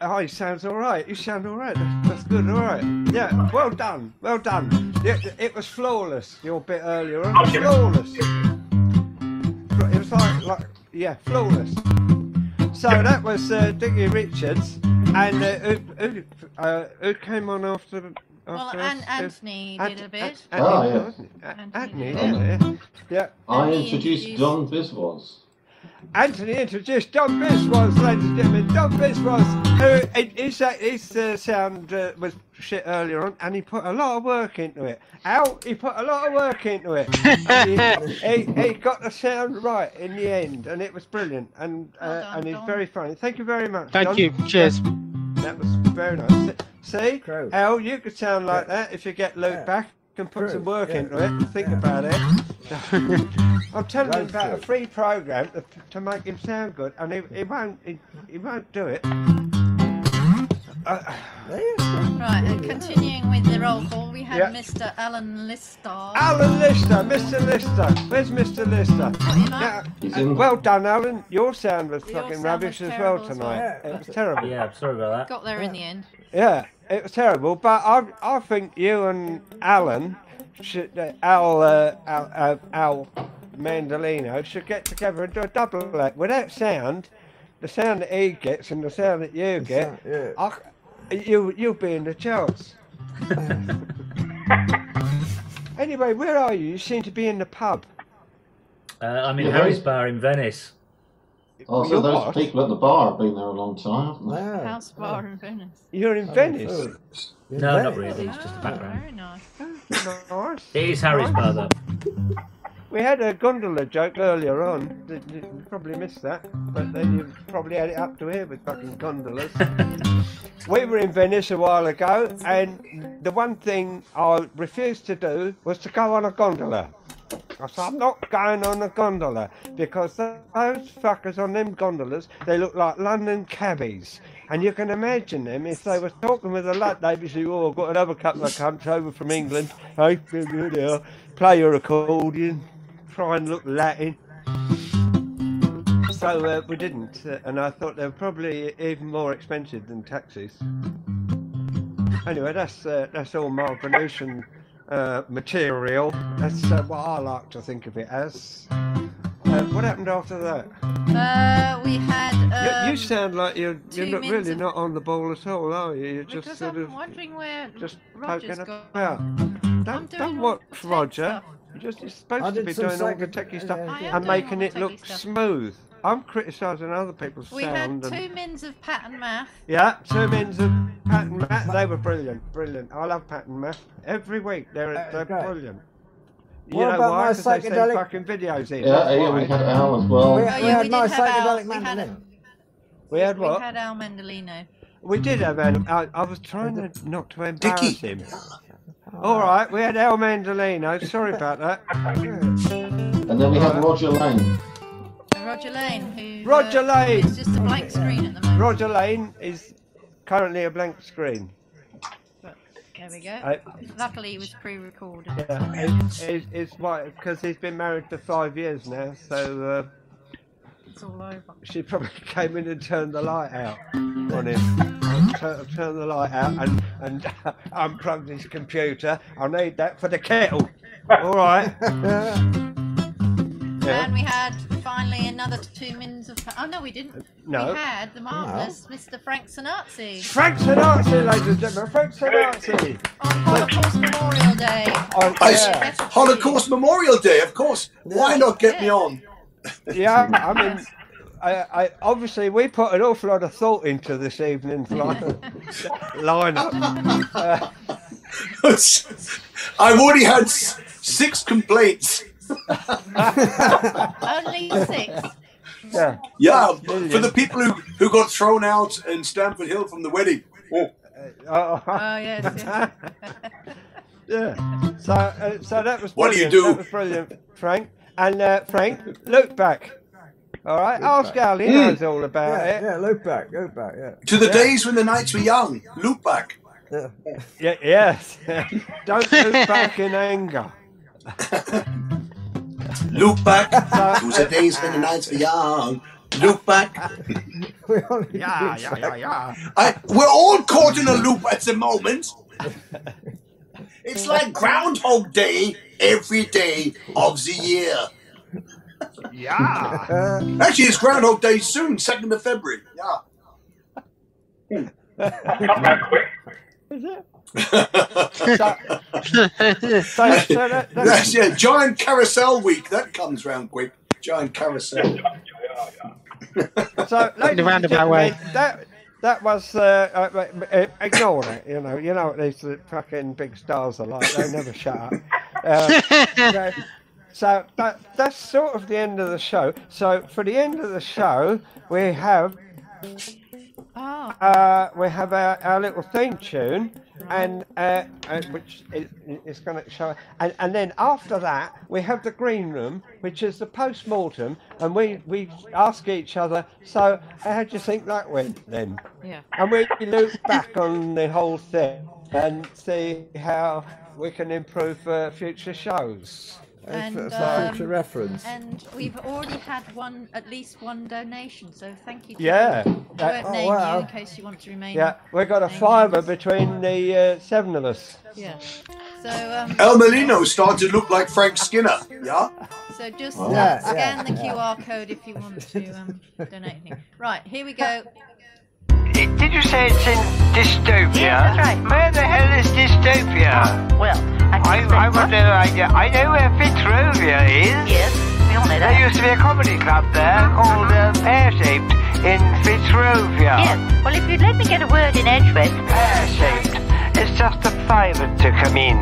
oh, he sounds all right. You sound all right. That's, that's good. All right. Yeah. Well done. Well done. It, it was flawless. Your bit earlier on. Okay. Flawless. It was like, like, yeah, flawless. So that was uh, Dickie Richards, and uh, who, who, uh, who came on after? after Well, us? Uh, Anthony Ant- did a bit. Ant- Ah, Anthony, yeah. wasn't it? A- Anthony Anthony, did. yeah, yeah. I introduced introduced- Don Biswas. Anthony introduced Don Biswas, ladies and gentlemen. Don Biswas, who his, his uh, sound uh, was shit earlier on, and he put a lot of work into it. Al, he put a lot of work into it. [laughs] He, he, he got the sound right in the end, and it was brilliant. And uh, Well done, and he's Don. very funny. Thank you very much. Thank Don. you. Cheers. That was very nice. See, Al, you could sound like that if you get Luke back and put some work into it and think about it. [laughs] I'm telling him about a free program to, to make him sound good, and he, he won't. He, he won't do it. Uh, Right, and continuing with the roll call, we had Yeah. Mr. Allon Lister. Allon Lister, Mr. Lister. Where's Mr. Lister? you know? Yeah, He's uh, in. well done, Allon. Your sound was Your fucking sound rubbish was as well terrible as tonight. well. It was terrible. Yeah, sorry about that. Got there in the end. Yeah, it was terrible. But I, I think you and Alan, should, uh, Al, uh, Al, uh, Al Mandolino, should get together and do a double act without sound. The sound that he gets and the sound that you get, I, you, you'll be in the charts. [laughs] anyway, where are you? You seem to be in the pub. Uh, I'm in Yeah. Harry's Bar in Venice. Oh, so those what? people at the bar have been there a long time, haven't they? House bar in Venice. You're in oh, Venice. No, not really. It's just the Oh, background. very nice. [laughs] Nice. It is Harry's Bar though. We had a gondola joke earlier on. You you probably missed that, but then you probably had it up to here with fucking gondolas. [laughs] we were in Venice a while ago, and the one thing I refused to do was to go on a gondola. I said, I'm not going on a gondola because those fuckers on them gondolas, they look like London cabbies. And you can imagine them if they were talking with a lot, saying, Oh, I've got another couple of cunts over from England. Play your accordion, try and look Latin. So uh, we didn't, uh, and I thought they were probably even more expensive than taxis. Anyway, that's uh, that's all my Venetian uh, material. That's uh, what I like to think of it as. Uh, what happened after that? Uh, we had. You- Um, you, sound like you're you're not really of- not on the ball at all, are you? You're just because sort I'm of wondering where just Roger's poking gone. about. Don't, don't watch Roger. stuff. You're just you're supposed to be doing all the second- techie stuff yeah. And making it look stuff. smooth. I'm criticising other people's We sound. had and- two mins of Pat and Math. Yeah, two mins of pattern math. They were brilliant, brilliant. I love Pat and Math. Every week they're, Uh, they're great. brilliant. You What know about why? my 'Cause they send psychedelic- fucking videos in. Yeah, that's yeah, we had Al as well. We, Oh, we yeah, had we my did have Al. psychedelic We had mandolin. We had We had Al Mandolino. We did have Al. I, I was trying to not to embarrass Dickie. him. All right, we had Al Mandolino. Sorry about that. And then we had Roger Lane. And Roger Lane, who. Roger uh, Lane. It's just a blank screen at the moment. Roger Lane is currently a blank screen. But there we go. I- Luckily, it was pre-recorded. Yeah, it's, it's, it's why because he's been married for five years now, so uh, It's all over. she probably [laughs] came in and turned the light out on him. Turn, turn the light out and and [laughs] unplugged his computer. I need that for the kettle. All right. [laughs] Yeah. And we had finally another two minutes of. Oh no, we didn't. No. We had the marvelous Mr. Frank Sanazi Frank Sanazi, ladies and gentlemen. Frank Sanazi. on Holocaust Memorial Day. Oh, I- yeah. Holocaust Memorial Day, of course. Why not get me on? yeah, I mean, I, I obviously we put an awful lot of thought into this evening's line, [laughs] lineup. [laughs] Uh, I've already had s- six complaints. Only six. yeah. Yeah, for the people who, who got thrown out in Stamford Hill from the wedding. Oh, Uh, Oh yes. yes. [laughs] yeah. So, uh, so that was What do you brilliant. do? That was brilliant, Frank. And uh, Frank, look back. All right, ask Al. He knows all about Yeah, it. yeah, look back, look back, yeah. to the Yeah. days when the nights were young. Look back. yeah. Yeah, yes. [laughs] Don't look back in anger. [laughs] Look back to the days when the nights were young. Look back. [laughs] We only Yeah, look yeah, back. yeah, yeah. I, we're all caught in a loop at the moment. It's like Groundhog Day every day of the year. Yeah. [laughs] Actually, it's Groundhog Day soon, 2nd of February. Yeah. Come back quick. Is it? So, so, so that, that's That's yeah, Giant Carousel Week. That comes round quick. Giant Carousel. So, [laughs] ladies and roundabout way. that that was uh, uh, uh, ignore it. You know, you know what these fucking big stars are like. They never shut up. Uh, [laughs] so, so that that's sort of the end of the show. So for the end of the show, we have Oh. uh, we have our, our little theme tune, and uh, uh, which is, is going to show. And, and then after that, we have the green room, which is the post mortem, and we, we ask each other. So, how do you think that went then? Yeah. And we look back on the whole thing and see how we can improve for future shows. And, for um, future reference. And we've already had one, at least one donation. So thank you. To Yeah. You. That, won't Oh, name wow. you in case you want to remain. Yeah, we've got a fiver between the uh, seven of us. Yeah. So um. El Molino started to look like Frank Skinner. Yeah. So just Oh. uh, Yeah, scan yeah, the yeah. QR code if you want to um, donate anything. Right, here we go. Did you say it's in dystopia? Yeah, that's right. Where the hell is dystopia? Well, I, I wonder, I, I know where Fitzrovia is. Yes, we all know that. There used to be a comedy club there called uh, Pear Shaped in Fitzrovia. Yes. Well, if you'd let me get a word in edgeways. Pear Shaped. It's just a fiver to come in.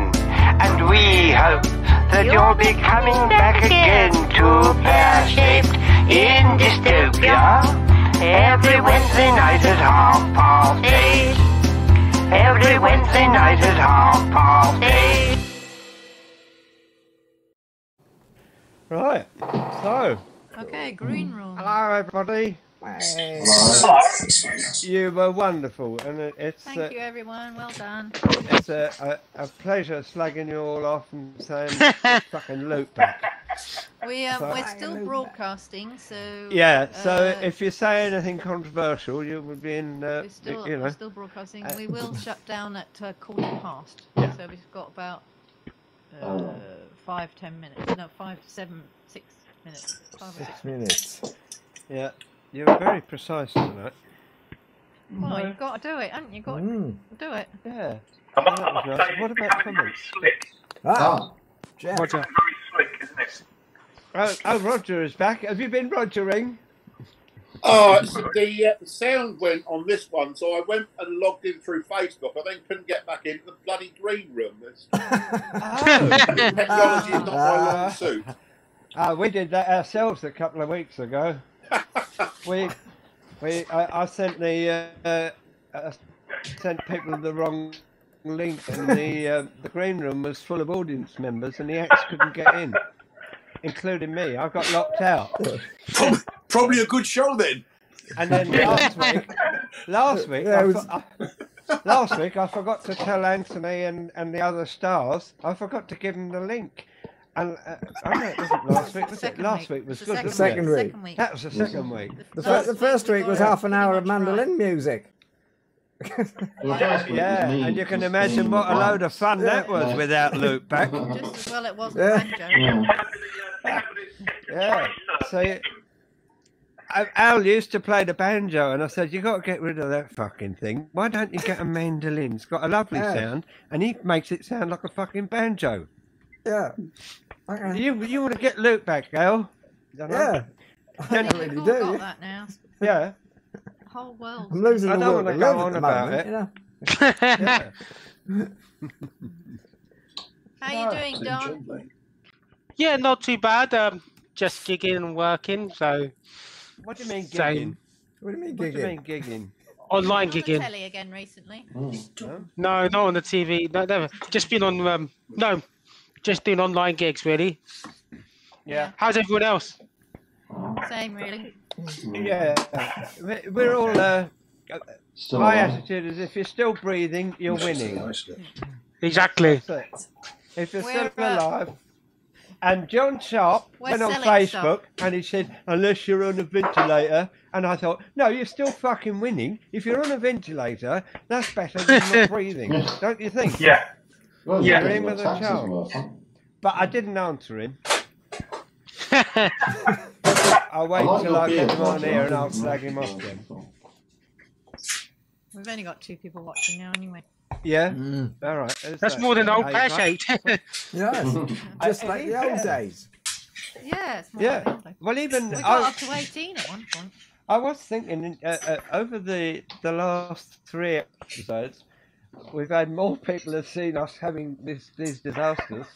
And we hope that you'll be coming back again to Pear Shaped in Dystopia. Every Wednesday night at half past eight. Every Wednesday night at half past eight. Right, so. Okay, green room. Hello, everybody. You were wonderful, and it's Thank uh, you, everyone. Well done. it's a, a, a pleasure slagging you all off and saying [laughs] fucking loop back. We um, So- we're still broadcasting, so Yeah, so uh, if you say anything controversial, you would be in, uh, we're still you know. we're still broadcasting. Uh, we will shut down at uh, quarter past. Yeah. So we've got about uh, five, ten minutes. No, five, seven, six minutes. Five or six Six minutes. Yeah, you're very precise tonight. Well, you've got to do it, haven't you? Got to Mm. do it. Yeah. I'm That was nice. What about comments? slick. Ah, Jeff. Roger. Very slick, isn't it? Oh, oh, Roger is back. Have you been rogering? Oh, it's the uh, sound went on this one, so I went and logged in through Facebook. I then couldn't get back into the bloody green room. It's, [laughs] technology is not my long suit. Uh, we did that ourselves a couple of weeks ago. [laughs] we, we, I, I sent the, uh, uh, sent people the wrong link, and the uh, the green room was full of audience members, and the acts couldn't get in, including me. I got locked out. Probably a good show then. And then last week, last week, Yeah, I, was- for- I- last week I forgot to tell Anthony and, and the other stars. I forgot to give them the link. And uh, no, it last week. Was it? Last week. week was The good. second wasn't Second week. Second week. That was the second week. The, fir- the first week was half an hour of mandolin music. Yeah, and you can imagine what a load of fun that was without loop back. [laughs] Just as well it was Yeah. with banjo. Yeah. So you- I- Al used to play the banjo, and I said, "You got to get rid of that fucking thing. Why don't you get a mandolin? It's got a lovely Yeah. sound, and he makes it sound like a fucking banjo." Yeah. Okay. You you want to get loop back, Al? I know. Yeah. I And- really do. got yeah. that now. [laughs] Yeah. The whole world. I'm losing I the don't will wanna go on about moment, it. you know. yeah. How you doing, Don? Yeah, not too bad. Um, just gigging and working. So What do you mean gigging? Same. What do you mean What do you gigging? mean gigging? online On the gigging. telly again recently. Huh? No, not on the TV. No, never. Just been on. Um, no, just doing online gigs. Really. Yeah. How's everyone else? Same, really. Yeah. We- We're all. Uh, Still my alive. attitude is, if you're still breathing, you're winning. Exactly. If you're We're, still uh, alive. And John Sharp We're went on selling Facebook and he said, unless you're on a ventilator. And I thought, no, you're still fucking winning. If you're on a ventilator, that's better than not [laughs] breathing. Don't you think? Yeah. Well, yeah. in with a taxes chance. But I didn't answer him. [laughs] I'll wait I like till I get him on Roger. here and I'll didn't slag him off that. then. We've only got two people watching now, anyway. Yeah? Mm. All right. That's more than old pear shaped. Yes. Just like the old days. Yeah, it's more Yeah. like that. Well, even We got I, up to 18 at one point. I was thinking uh, uh, over the the last three episodes, we've had more people have seen us having this, these disasters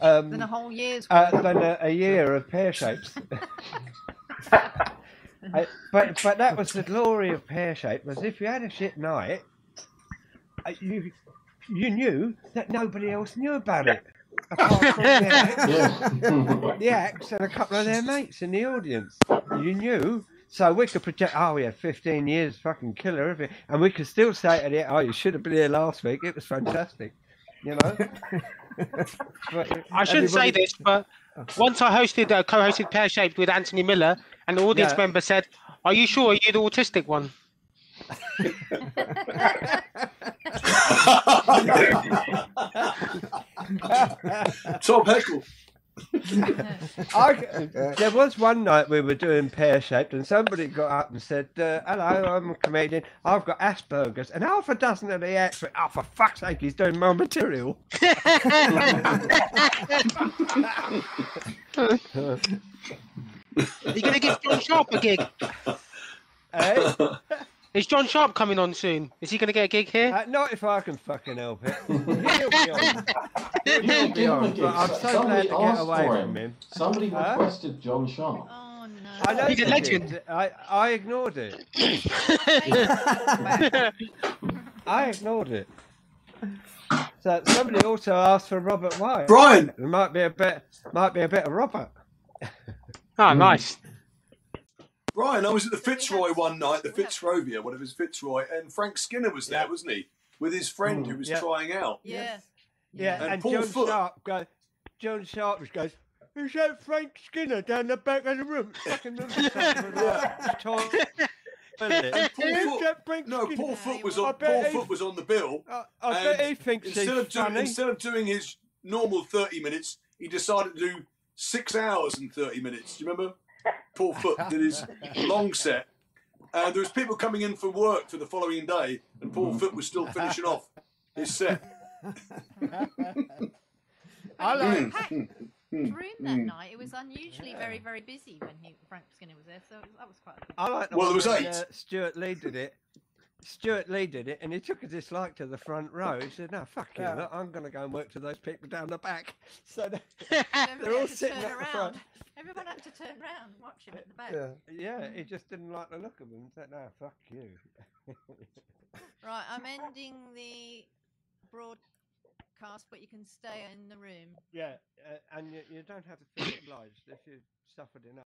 um, Than a whole year's uh, than a, a year of pear shapes. [laughs] I, but but that was the glory of pear shape. Was if you had a shit night, uh, you you knew that nobody else knew about it. Apart from the [laughs] acts, the acts and a couple of their mates in the audience. You knew. So we could project, oh, we had 15 years, fucking killer, everything. And we could still say to the, oh, you should have been here last week. It was fantastic. You know? [laughs] But I shouldn't say this, but once I hosted, uh, co-hosted Pear Shaped with Anthony Miller, and the audience Yeah. member said, "Are you sure you're the autistic one?" [laughs] Tom Heckle. I, there was one night we were doing pear shaped, and somebody got up and said, uh, "Hello, I'm a comedian. I've got Asperger's." And half a dozen of the acts went, "Oh, for fuck's sake, he's doing my material." [laughs] Are you going to give John Sharp a gig? Eh? [laughs] Is John Sharp coming on soon? Is he going to get a gig here? Uh, not if I can fucking help it. [laughs] He'll be on. He'll be on. But I'm so glad Somebody to get away from him. him. Somebody Huh? requested John Sharp. I know He's a legend. did. I, I ignored it. [laughs] I ignored it. So somebody also asked for Robert White. Brian! It might be a bit might be a bit of Robert. Oh, nice. Brian, I was at the Fitzroy one night, the Fitzrovia, whatever it's Fitzroy, and Frank Skinner was there, wasn't he? With his friend hmm, who was Yeah. trying out. Yeah. Yeah, And and, Paul John Foot. Sharp goes John Sharp goes, Is that Frank Skinner down the back of the room? Fucking room. [laughs] [laughs] And Paul Foot, no, Paul Foot was on. Paul he- Foot was on the bill. I, I bet he thinks instead he's of doing funny. instead of doing his normal thirty minutes, he decided to do six hours and thirty minutes. Do you remember? Paul Foot did his long set, and there was people coming in for work for the following day, and Paul Foot was still finishing off his set. I like packed Mm, room that mm. night. It was unusually very, very busy when he, Frank Skinner was there, so that was quite. I like the Well, one there was when, eight. Uh, Stewart Lee did it. Stewart Lee did it, and he took a dislike to the front row. He said, "No, fuck you. Yeah. look, I'm going to go and work to those people down the back." [laughs] So they- [laughs] Everyone they're all sitting turn at the around. front. Everyone had to turn around and watch him at the back. Yeah, yeah. He just didn't like the look of them. He said, "No, fuck you." [laughs] Right, I'm ending the broadcast, but you can stay in the room. yeah, uh, and you, you don't have to feel obliged if you've suffered enough.